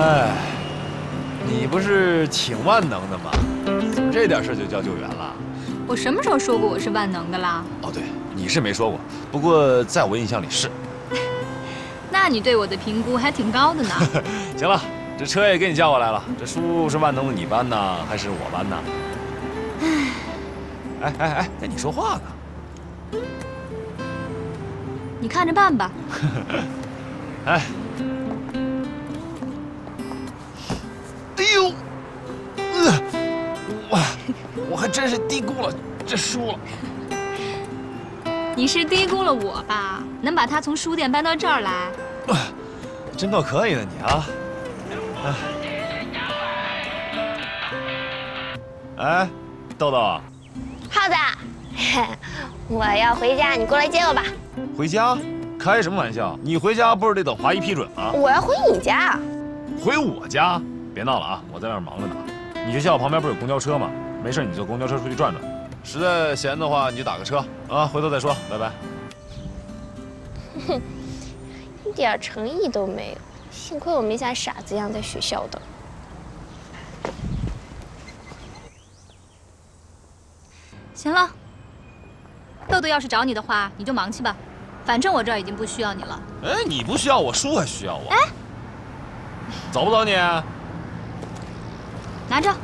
哎，你不是挺万能的吗？怎么这点事就叫救援了？我什么时候说过我是万能的啦？哦，对，你是没说过，不过在我印象里是。那你对我的评估还挺高的呢。行了，这车也给你叫过来了。这书是万能的你搬呢，还是我搬呢？哎哎哎，哎，你说话呢？你看着办吧。哎，哎呦，呃，哇，我还真是低估了这书了。你是低估了我吧？能把它从书店搬到这儿来，真够可以的你啊！哎，豆豆，耗子，我要回家，你过来接我吧。回家？开什么玩笑？你回家不是得等华姨批准吗？我要回你家。回我家？别闹了啊！我在外面忙着呢。你学校旁边不是有公交车吗？没事，你坐公交车出去转转。实在闲的话，你就打个车啊。回头再说，拜拜。哼，一点诚意都没有。幸亏我没像傻子一样在学校等。行了，豆豆要是找你的话，你就忙去吧，反正我这儿已经不需要你了。哎，你不需要我，书还需要我。哎，走不走你？拿着。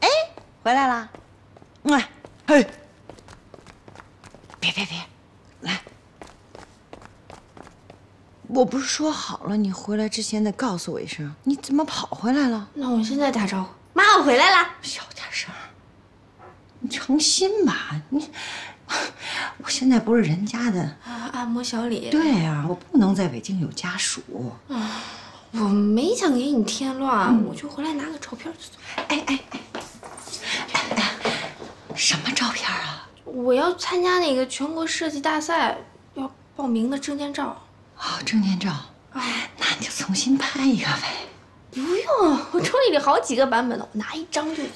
哎，回来啦！哎，嘿，别别别，来，我不是说好了，你回来之前得告诉我一声，你怎么跑回来了？那我现在打招呼，妈，我回来了。小点声，你成心吧，你，我现在不是人家的啊，按摩小李。对呀，我不能在北京有家属。啊，我没想给你添乱，我就回来拿个照片就走。哎哎哎，什么照片啊？我要参加那个全国设计大赛，要报名的证件照。哦，证件照，那你就重新拍一个呗。不用，我抽屉里好几个版本呢，我拿一张就走。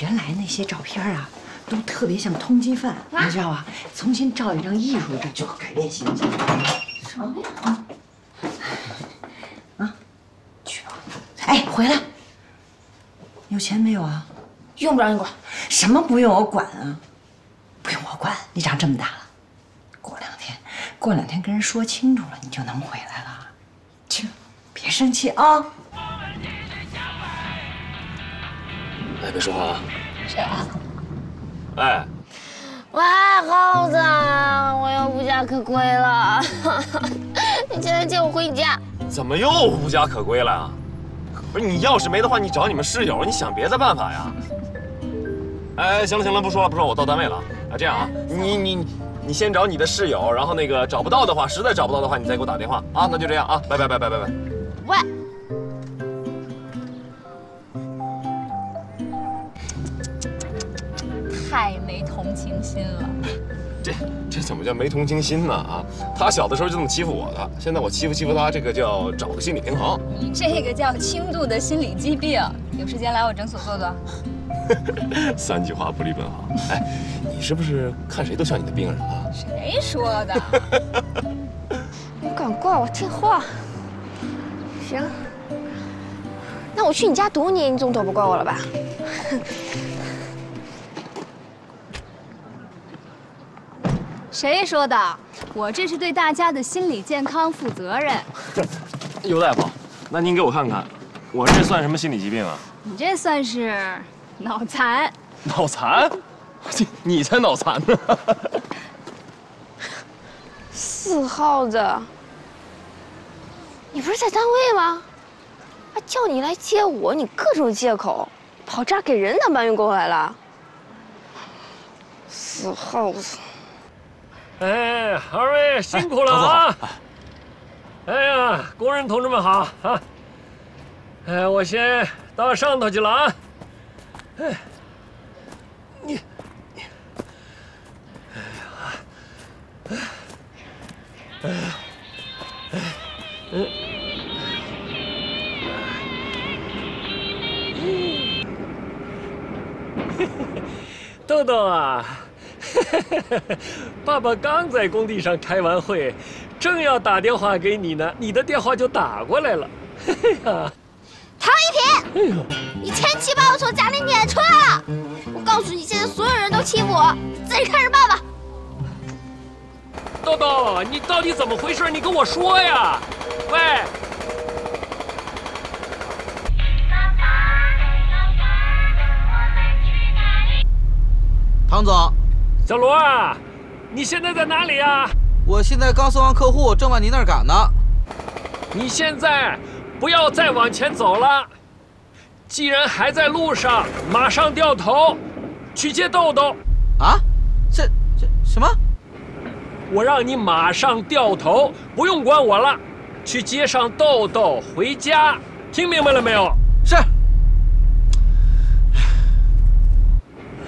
原来那些照片啊，都特别像通缉犯，你知道吧？重新照一张艺术照就改变形象。什么呀？啊，去吧。哎，回来。有钱没有啊？用不着你管。什么不用我管啊？不用我管，你长这么大了，过两天，过两天跟人说清楚了，你就能回来了。去，别生气啊。哎，别说话啊！谁啊？哎，喂，耗子，我又无家可归了，你现在接我回家。怎么又无家可归了啊？不是你要是没的话，你找你们室友，你想别的办法呀。哎，行了行了，不说了不说了，我到单位了啊。这样啊，你你你先找你的室友，然后那个找不到的话，实在找不到的话，你再给我打电话啊。那就这样啊，拜拜拜拜拜拜。喂，太没同情心了。这这怎么叫没同情心呢啊？他小的时候就这么欺负我的，现在我欺负欺负他，这个叫找个心理平衡。你这个叫轻度的心理疾病，有时间来我诊所坐坐。三句话不离本行。哎，你是不是看谁都像你的病人啊？谁说的？你敢怪我听话？行，那我去你家堵你，你总躲不过我了吧？谁说的？我这是对大家的心理健康负责任。尤大夫，那您给我看看，我这算什么心理疾病啊？你这算是脑残。脑残？你才脑残呢！四耗子，你不是在单位吗？啊，叫你来接我，你各种借口，跑这儿给人当搬运工来了。死耗子！哎，二位辛苦了啊！哎呀，工人同志们好啊！哎，我先到上头去了啊！哎，你，哎呀，哎，哎，哎，豆豆啊！爸爸刚在工地上开完会，正要打电话给你呢，你的电话就打过来了。哎呀，唐一平，你前妻把我从家里撵出来了！我告诉你，现在所有人都欺负我，自己看着办吧。豆豆，你到底怎么回事？你跟我说呀！喂，唐总，小罗啊，你现在在哪里呀？我现在刚送完客户，正往您那儿赶呢。你现在不要再往前走了，既然还在路上，马上掉头去接豆豆。啊？这这什么？我让你马上掉头，不用管我了，去接上豆豆回家，听明白了没有？是。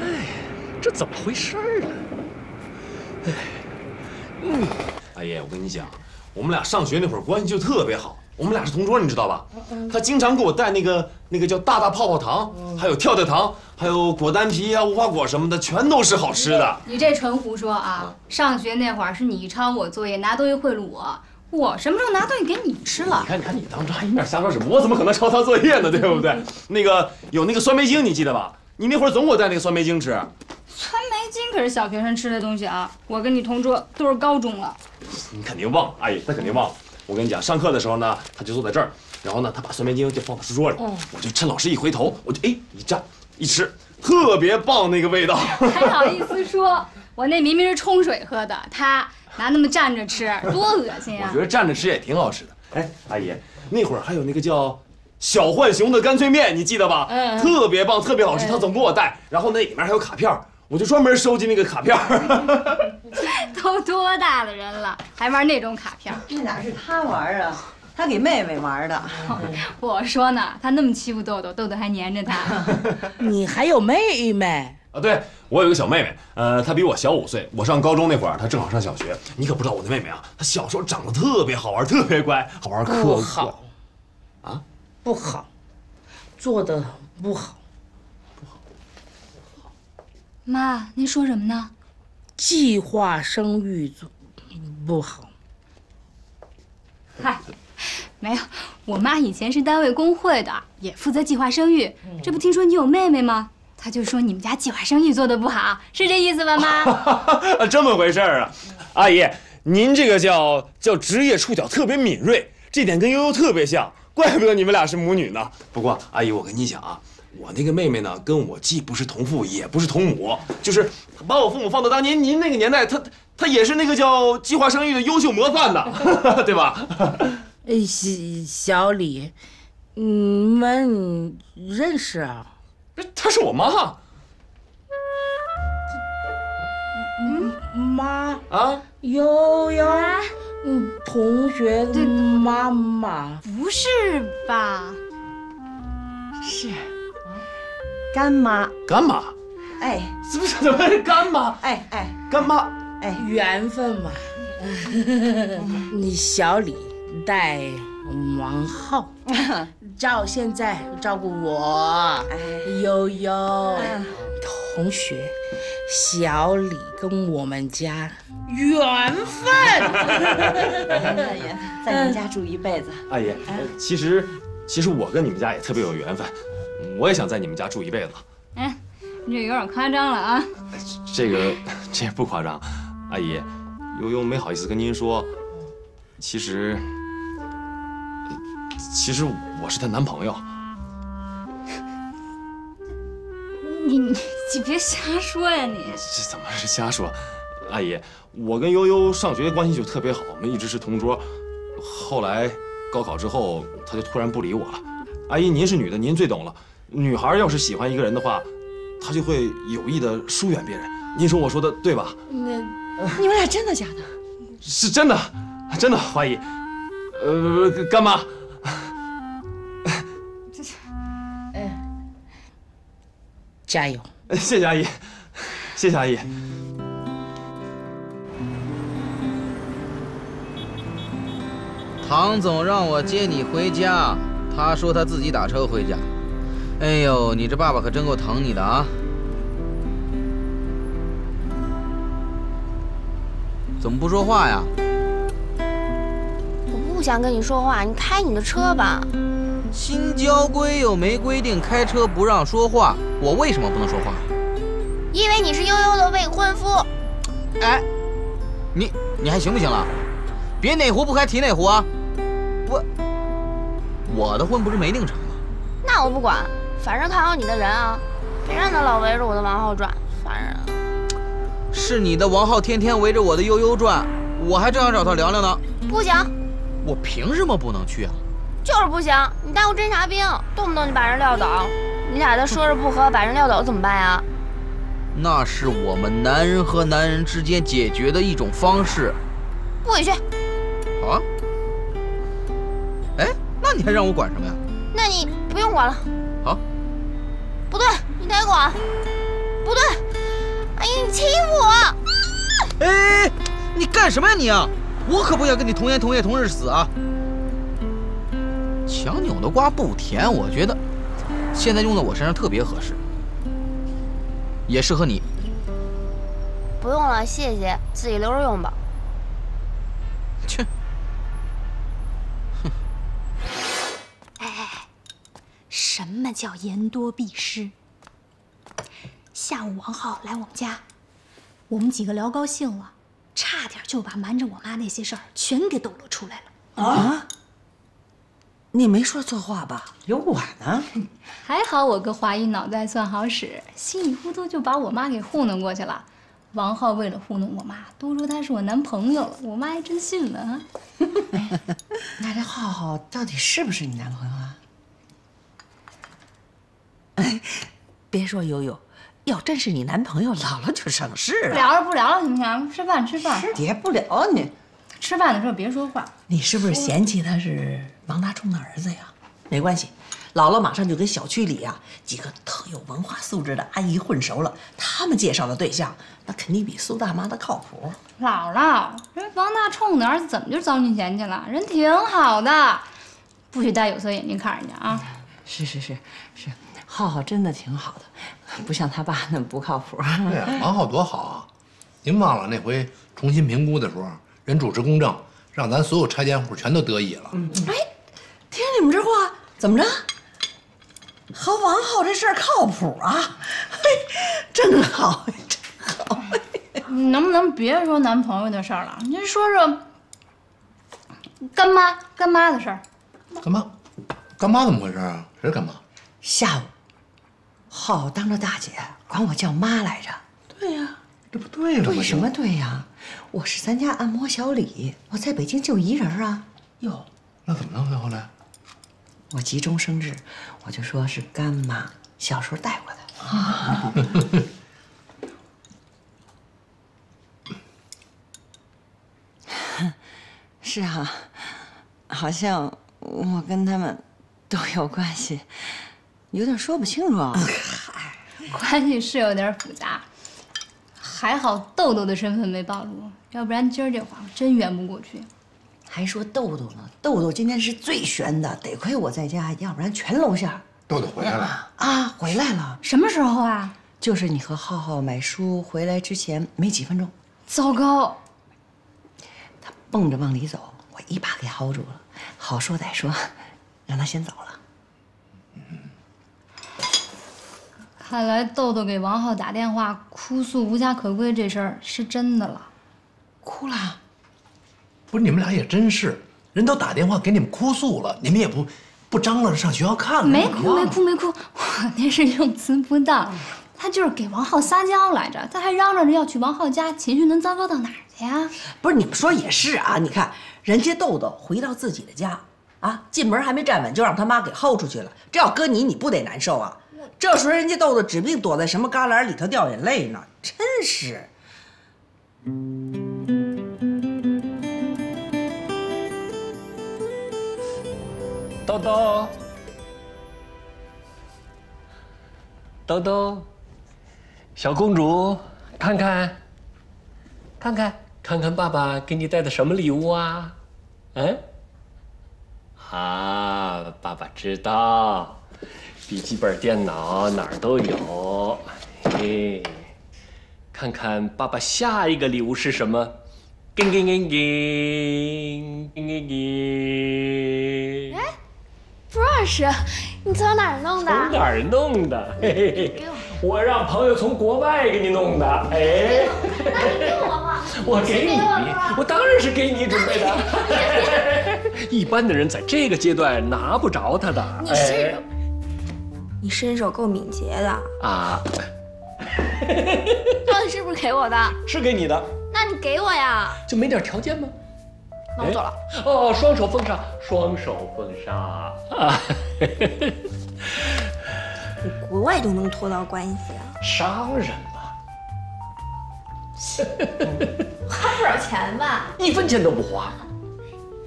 哎，这怎么回事啊？哎，嗯，阿爷，我跟你讲，我们俩上学那会儿关系就特别好，我们俩是同桌，你知道吧？他经常给我带那个那个叫大大泡泡糖，还有跳跳糖，还有果丹皮啊、无花果什么的，全都是好吃的。你这纯胡说啊！上学那会儿是你抄我作业，拿东西贿赂我，我什么时候拿东西给你吃了你？看，你看，你当着还一面瞎说什么？我怎么可能抄他作业呢？对不对？那个有那个酸梅精，你记得吧？你那会儿总给我带那个酸梅精吃。酸梅精可是小学生吃的东西啊！我跟你同桌，都是高中了。你肯定忘了，阿姨，他肯定忘了。我跟你讲，上课的时候呢，他就坐在这儿，然后呢，他把酸梅精就放到书桌里，我就趁老师一回头，我就哎一站一吃，特别棒那个味道。还好意思说，我那明明是冲水喝的，他拿那么蘸着吃，多恶心啊！我觉得蘸着吃也挺好吃的。哎，阿姨，那会儿还有那个叫小浣熊的干脆面，你记得吧？嗯特别棒，特别好吃。他总给我带，然后那里面还有卡片儿，我就专门收集那个卡片儿。都多大的人了，还玩那种卡片？这哪是他玩啊？他给妹妹玩的。我说呢，他那么欺负豆豆，豆豆还粘着他。你还有妹妹，啊，对我有个小妹妹，呃，她比我小五岁。我上高中那会儿，她正好上小学。你可不知道我那妹妹啊，她小时候长得特别好玩，特别乖，好玩可不好，啊，不好，做的不好。妈，您说什么呢？计划生育做不好。嗨，没有，我妈以前是单位工会的，也负责计划生育。这不听说你有妹妹吗？她就说你们家计划生育做的不好，是这意思吧，妈？啊，这么回事儿啊，阿姨，您这个叫叫职业触角特别敏锐，这点跟悠悠特别像，怪不得你们俩是母女呢。不过，阿姨，我跟你讲啊，我那个妹妹呢，跟我既不是同父，也不是同母，就是把我父母放到当年您那个年代，她她也是那个叫计划生育的优秀模范呢，对吧？哎，小小李，你们认识啊？她是我妈。嗯，妈啊，悠悠，嗯，同学的妈妈。不是吧？是，干妈。干妈？哎，是不是怎么是干妈？哎哎，干妈，哎，缘分嘛。你小李带王浩，照现在照顾我，悠悠同学，小李跟我们家缘分。缘 分在你们家住一辈子。阿姨，呃其实其实我跟你们家也特别有缘分，我也想在你们家住一辈子。哎，你这有点夸张了啊！这个这不夸张，阿姨，悠悠没好意思跟您说，其实其实我是她男朋友。你你你别瞎说呀你！这怎么是瞎说？阿姨，我跟悠悠上学关系就特别好，我们一直是同桌。后来高考之后，她就突然不理我了。阿姨，您是女的，您最懂了。女孩要是喜欢一个人的话，她就会有意的疏远别人。您说我说的对吧？那你们俩真的假的？是真的，真的，花姨。呃，干妈，这，哎加油！谢谢阿姨，谢谢阿姨。唐总让我接你回家，他说他自己打车回家。哎呦，你这爸爸可真够疼你的啊！怎么不说话呀？我不想跟你说话，你开你的车吧。新交规又没规定开车不让说话，我为什么不能说话？因为你是悠悠的未婚夫。哎，你你还行不行了？别哪壶不开提哪壶啊！我我的婚不是没定成吗？那我不管，反正看好你的人啊，别让他老围着我的王浩转，烦人啊！是你的王浩天天围着我的悠悠转，我还正想找他聊聊呢。不行，我凭什么不能去啊？就是不行！你当过侦察兵，动不动就把人撂倒，你俩再说着不和，把人撂倒怎么办呀？那是我们男人和男人之间解决的一种方式。不许去！好啊。哎，那你还让我管什么呀？那你不用管了。好。不对，你得管。不对，哎呀，你欺负我！哎，你干什么呀你啊？我可不想跟你同年同月同日死啊！强扭的瓜不甜，我觉得现在用在我身上特别合适，也适合你。不用了，谢谢，自己留着用吧。切。哎哎哎，什么叫言多必失？下午王浩来我们家，我们几个聊高兴了，差点就把瞒着我妈那些事儿全给抖露出来了。啊？你没说错话吧？有我呢。还好我跟华姨脑袋算好使，稀里糊涂就把我妈给糊弄过去了。王浩为了糊弄我妈，都说他是我男朋友了，我妈还真信了啊。那这浩浩到底是不是你男朋友啊？哎，别说悠悠，要真是你男朋友，姥姥就省事了。聊了不聊了，行不行？吃饭吃饭。别不聊你。吃饭的时候别说话。你是不是嫌弃他是王大冲的儿子呀？没关系，姥姥马上就跟小区里啊几个特有文化素质的阿姨混熟了，他们介绍的对象那肯定比苏大妈的靠谱。姥姥，人王大冲的儿子怎么就遭你嫌弃了？人挺好的，不许戴有色眼镜看人家啊！是是是是，浩浩真的挺好的，不像他爸那么不靠谱。对呀，王浩多好啊！您忘了那回重新评估的时候，人主持公正，让咱所有拆迁户全都得益了。哎，听你们这话，怎么着？和王浩这事儿靠谱啊？嘿，真好，真好。你能不能别说男朋友的事儿了？您说说干妈干妈的事儿。干妈，干妈怎么回事啊？谁是干妈？下午，浩浩当着大姐管我叫妈来着。对呀，这不对了吗？对什么对呀？我是咱家按摩小李，我在北京就一人啊。哟，那怎么弄后来？我急中生智，我就说是干妈小时候带过的。啊 是啊，好像我跟他们都有关系，有点说不清楚啊。关系是有点复杂，还好豆豆的身份没暴露，要不然今儿这话真圆不过去。还说豆豆呢，豆豆今天是最悬的，得亏我在家，要不然全露馅。豆豆回来了啊，回来了。什么时候啊？就是你和浩浩买书回来之前没几分钟。糟糕！他蹦着往里走，我一把给薅住了。好说歹说，让他先走了。看来豆豆给王浩打电话哭诉无家可归这事儿是真的了。哭了？不是你们俩也真是，人都打电话给你们哭诉了，你们也不不张罗着上学校看看。没哭没哭没哭，我那是用词不当。他就是给王浩撒娇来着，他还嚷嚷着要去王浩家，情绪能糟糕到哪儿去呀？不是你们说也是啊，你看人家豆豆回到自己的家，啊，进门还没站稳就让他妈给薅出去了，这要搁你你不得难受啊？这时候人家豆豆指不定躲在什么旮旯里头掉眼泪呢，真是。豆豆，豆豆，小公主，看看，看看，看看爸爸给你带的什么礼物啊？嗯？啊，爸爸知道，笔记本电脑哪儿都有。嘿，看看爸爸下一个礼物是什么？叮叮叮叮叮叮叮。哎，brush，，你从哪儿弄的？从哪儿弄的？嘿嘿嘿，我让朋友从国外给你弄的。哎，那你给我吧？我给你，我当然是给你准备的。一般的人在这个阶段拿不着它的。你是，你身手够敏捷的。啊，到底是不是给我的？是给你的。那你给我呀？就没点条件吗？那我走了。哦，双手奉上，双手奉上啊！你 国外都能托到关系啊？商人嘛，花不少钱吧？一分钱都不花。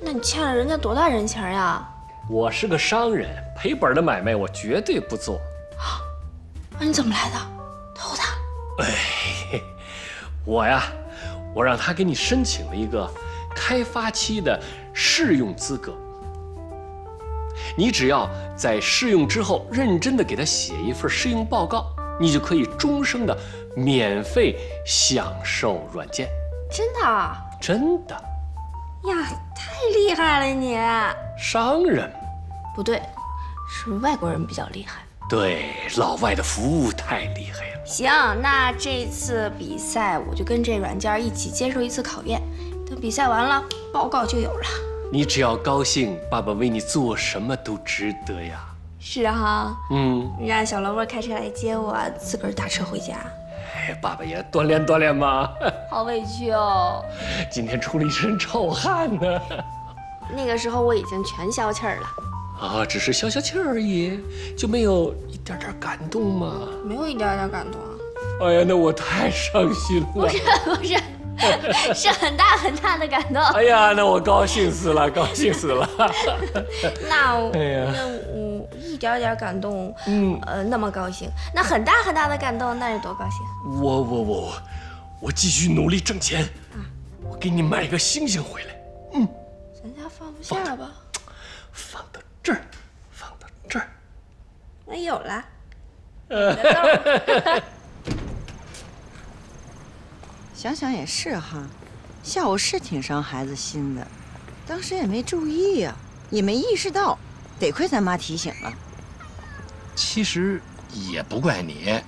那你欠了人家多大人情呀？我是个商人，赔本的买卖我绝对不做。啊那你怎么来的？偷的？哎，我呀，我让他给你申请了一个开发期的试用资格。你只要在试用之后认真的给他写一份试用报告，你就可以终生的免费享受软件。真的？真的。呀，太厉害了你！商人？不对，是外国人比较厉害。对，老外的服务太厉害了。行，那这次比赛我就跟这软件一起接受一次考验，等比赛完了，报告就有了。你只要高兴，爸爸为你做什么都值得呀。是啊，嗯，让小萝卜开车来接我，自个儿打车回家。哎，爸爸也锻炼锻炼嘛。好委屈哦，今天出了一身臭汗呢。那个时候我已经全消气儿了。啊，只是消消气而已，就没有一点点感动吗？没有一点点感动啊。哎呀，那我太伤心了。不是不是，是很大很大的感动。哎呀，那我高兴死了，高兴死了。那我，哎呀那我一一点点感动，嗯，呃，那么高兴。那很大很大的感动，那是多高兴？我我我我继续努力挣钱，我给你买个星星回来。嗯，咱家放不下吧？放到这儿，放到这儿。那有了。想想也是哈，下午是挺伤孩子心的，当时也没注意呀，也没意识到，得亏咱妈提醒了。其实也不怪你，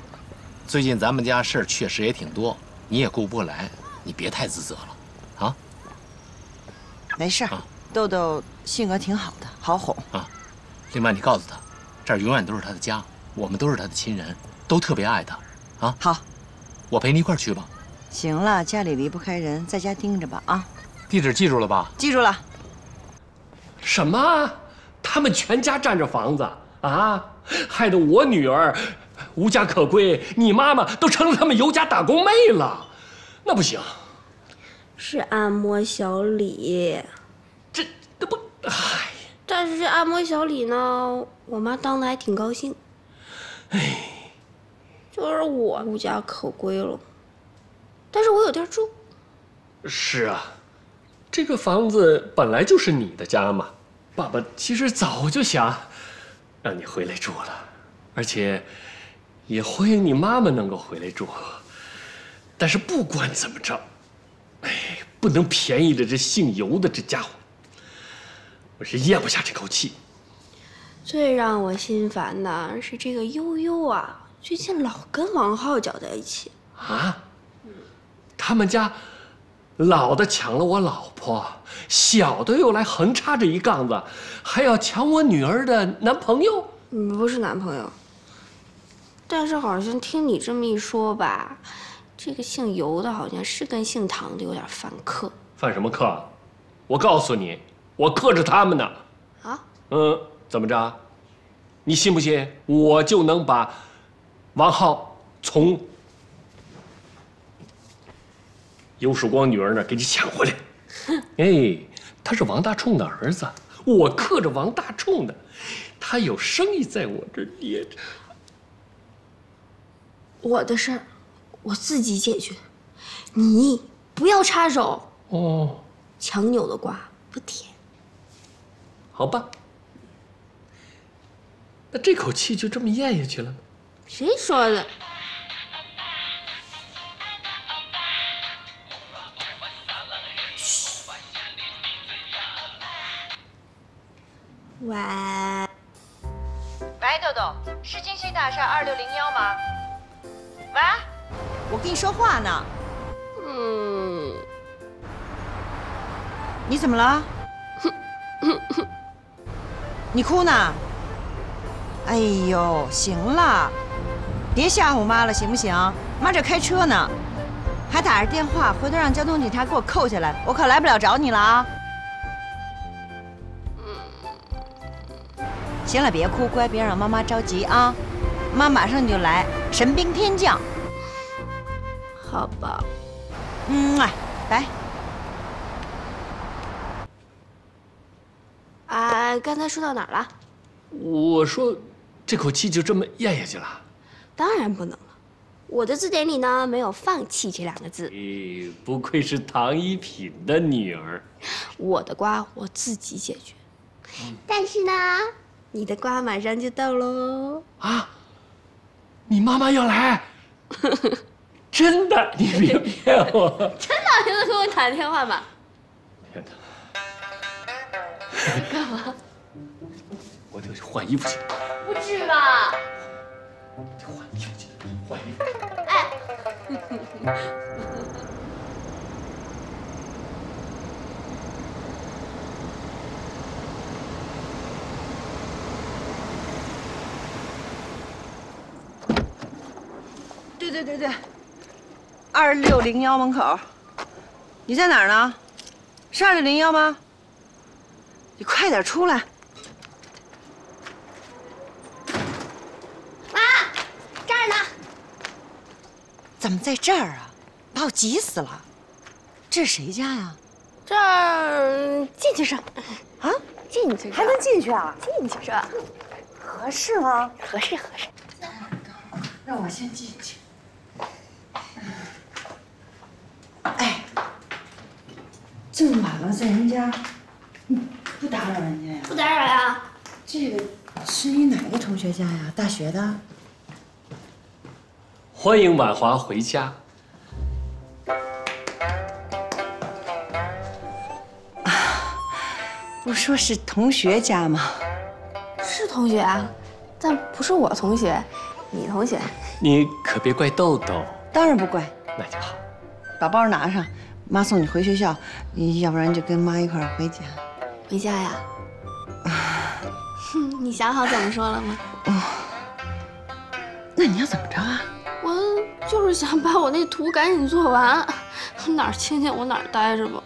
最近咱们家事儿确实也挺多，你也顾不过来，你别太自责了，啊？没事，豆豆性格挺好的，好哄啊。另外，你告诉他，这儿永远都是他的家，我们都是他的亲人，都特别爱他，啊。好，我陪你一块儿去吧。行了，家里离不开人，在家盯着吧啊！地址记住了吧？记住了。什么？他们全家占着房子啊？害得我女儿无家可归，你妈妈都成了他们尤家打工妹了，那不行。是按摩小李，这这不哎。但是这按摩小李呢，我妈当的还挺高兴。哎，就是我无家可归了。但是我有地儿住。是啊，这个房子本来就是你的家嘛。爸爸其实早就想让你回来住了，而且也欢迎你妈妈能够回来住。但是不管怎么着，哎，不能便宜了这姓尤的这家伙。我是咽不下这口气。最让我心烦的是这个悠悠啊，最近老跟王浩搅在一起。啊？他们家老的抢了我老婆，小的又来横插着一杠子，还要抢我女儿的男朋友。嗯，不是男朋友。但是好像听你这么一说吧，这个姓尤的好像是跟姓唐的有点犯克。犯什么克？我告诉你，我克制他们呢。啊？嗯，怎么着？你信不信我就能把王浩从？尤曙光女儿那给你抢回来，哎，他是王大冲的儿子，我克着王大冲的，他有生意在我这捏着。我的事儿，我自己解决，你不要插手。哦，强扭的瓜不甜。好吧，那这口气就这么咽下去了谁说的？喂，喂，豆豆，是金星大厦二六零幺吗？喂，我跟你说话呢。嗯，你怎么了？你哭呢？哎呦，行了，别吓唬妈了，行不行？妈这开车呢，还打着电话，回头让交通警察给我扣下来，我可来不了找你了啊。行了，别哭，乖，别让妈妈着急啊！妈马上就来，神兵天降。好吧，嗯，拜。啊，刚才说到哪儿了？我说，这口气就这么咽下去了？当然不能了，我的字典里呢没有放弃这两个字。咦，不愧是唐一品的女儿。我的瓜我自己解决，但是呢。你的瓜马上就到喽！啊，你妈妈要来？真的？你别骗我！真的？你能给我打个电话吗？骗他！干嘛？我得去换衣服去。不至吧？得换衣服去，换衣服。哎。对对对对，二六零幺门口，你在哪儿呢？是二六零幺吗？你快点出来！妈，这儿呢。怎么在这儿啊？把我急死了！这是谁家呀？这儿进去是。啊，进去还能进去啊？进去是。合合适吗？合适合适。让我先进去。这么晚了，在人家，你不打扰人家呀？不打扰呀。这个是你哪个同学家呀？大学的？欢迎婉华回家。不说是同学家吗？是同学啊，但不是我同学，你同学。你可别怪豆豆。当然不怪。那就好。把包拿上，妈送你回学校，要不然就跟妈一块儿回家。回家呀？哼，你想好怎么说了吗？哦。那你要怎么着啊？我就是想把我那图赶紧做完，哪儿亲戚我哪儿待着吧。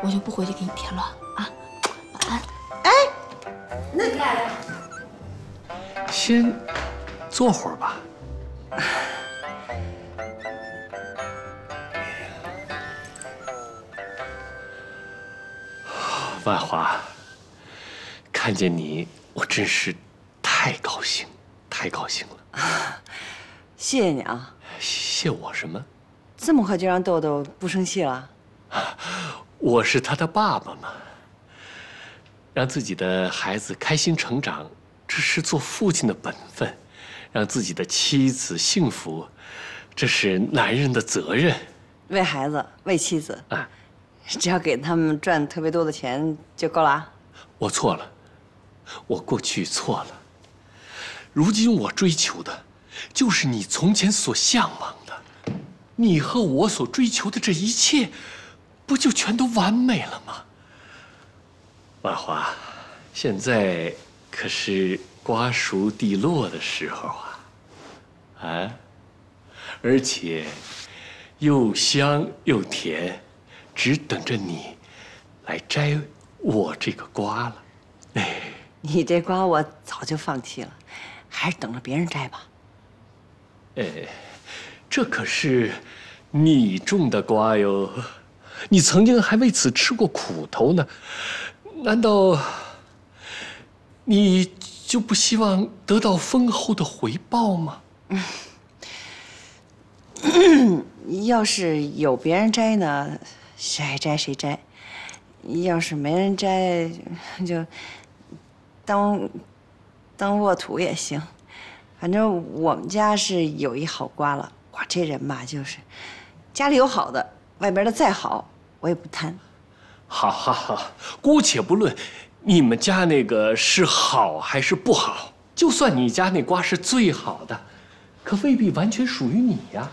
我就不回去给你添乱啊！晚安。哎。那你俩先坐会儿吧。万华，看见你，我真是太高兴，太高兴了。谢谢你啊。谢我什么？这么快就让豆豆不生气了？我是他的爸爸嘛。让自己的孩子开心成长，这是做父亲的本分；让自己的妻子幸福，这是男人的责任。为孩子，为妻子，啊，只要给他们赚特别多的钱就够了。我错了，我过去错了。如今我追求的，就是你从前所向往的。你和我所追求的这一切，不就全都完美了吗？万华，现在可是瓜熟蒂落的时候啊！啊，而且又香又甜，只等着你来摘我这个瓜了。哎，你这瓜我早就放弃了，还是等着别人摘吧。哎，这可是你种的瓜哟，你曾经还为此吃过苦头呢。难道你就不希望得到丰厚的回报吗？要是有别人摘呢，谁爱摘谁摘；要是没人摘，就当当沃土也行。反正我们家是有一好瓜了。我这人吧，就是家里有好的，外边的再好，我也不贪。好，好，好，姑且不论你们家那个是好还是不好，就算你家那瓜是最好的，可未必完全属于你呀。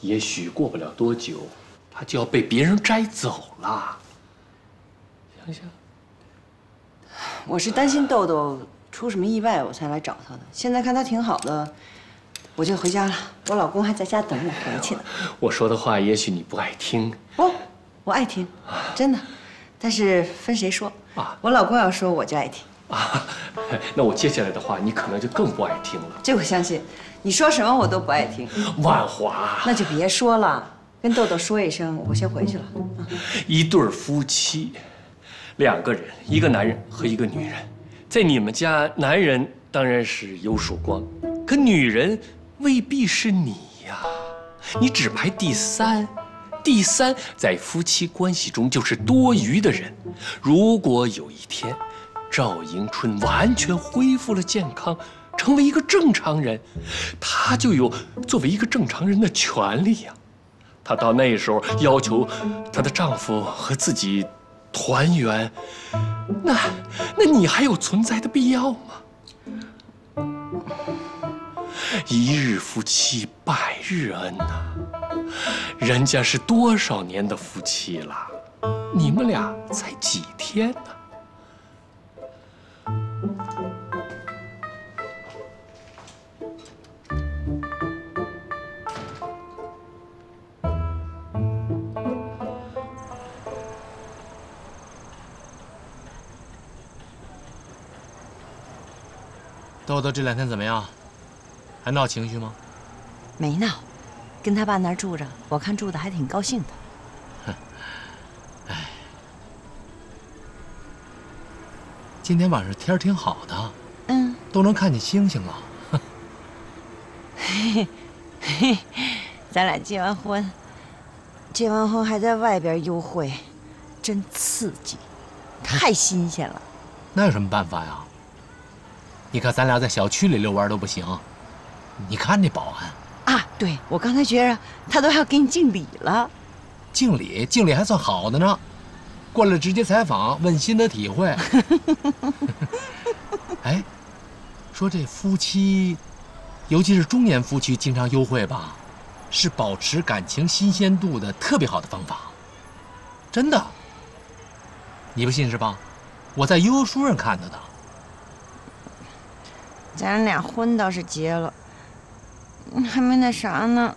也许过不了多久，它就要被别人摘走了。想想，我是担心豆豆出什么意外，我才来找他的。现在看他挺好的，我就回家了。我老公还在家等我回去呢。我说的话，也许你不爱听。不。我爱听，真的，但是分谁说啊？我老公要说，我就爱听啊。那我接下来的话，你可能就更不爱听了。这我相信，你说什么我都不爱听。万华，那就别说了，跟豆豆说一声，我先回去了。一对夫妻，两个人，一个男人和一个女人，在你们家，男人当然是有曙光，可女人未必是你呀，你只排第三。第三，在夫妻关系中就是多余的人。如果有一天，赵迎春完全恢复了健康，成为一个正常人，她就有作为一个正常人的权利呀。她到那时候要求她的丈夫和自己团圆，那那你还有存在的必要吗？一日夫妻百日恩呐。人家是多少年的夫妻了，你们俩才几天呢？豆豆这两天怎么样？还闹情绪吗？没闹。跟他爸那儿住着，我看住的还挺高兴的。哼，哎，今天晚上天儿挺好的。嗯，都能看见星星了。嘿嘿，咱俩结完婚，结完婚还在外边幽会，真刺激，太新鲜了。那有什么办法呀？你看咱俩在小区里遛弯都不行，你看那保安啊，对我刚才觉着他都要给你敬礼了。敬礼，敬礼还算好的呢，过来直接采访，问心得体会。哎，说这夫妻，尤其是中年夫妻，经常幽会吧，是保持感情新鲜度的特别好的方法。真的，你不信是吧？我在悠悠书上看到的。咱俩婚倒是结了，还没那啥呢。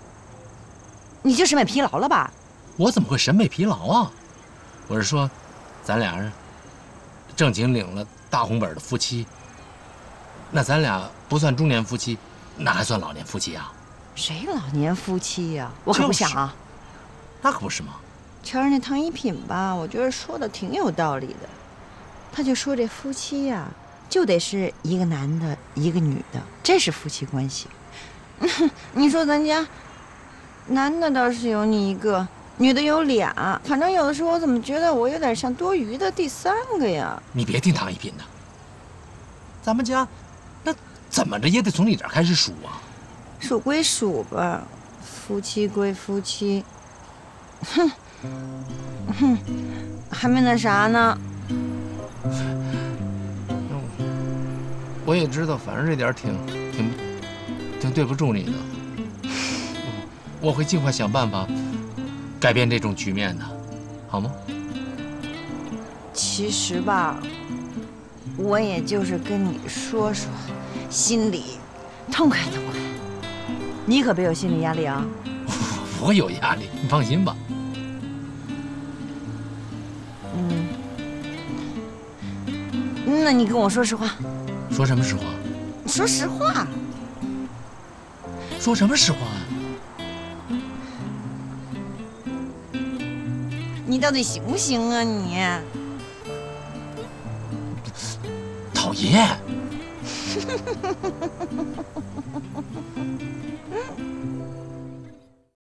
你就审美疲劳了吧？我怎么会审美疲劳啊？我是说，咱俩人正经领了大红本的夫妻，那咱俩不算中年夫妻，那还算老年夫妻啊？谁老年夫妻呀？我可不想啊。那可不是吗？瞧人家唐一品吧，我觉得说的挺有道理的。他就说这夫妻呀，就得是一个男的，一个女的，这是夫妻关系。你说咱家男的倒是有你一个。女的有俩，反正有的时候我怎么觉得我有点像多余的第三个呀？你别听唐一品的，咱们家那怎么着也得从你这儿开始数啊。数归数吧，夫妻归夫妻。哼，哼，还没那啥呢。我也知道，反正这点挺挺挺对不住你的。我会尽快想办法。改变这种局面的，好吗？其实吧，我也就是跟你说说，心里痛快痛快。你可别有心理压力啊！我有压力，你放心吧。嗯，那你跟我说实话。说什么实话？你说实话。说什么实话啊？你到底行不行啊你？讨厌！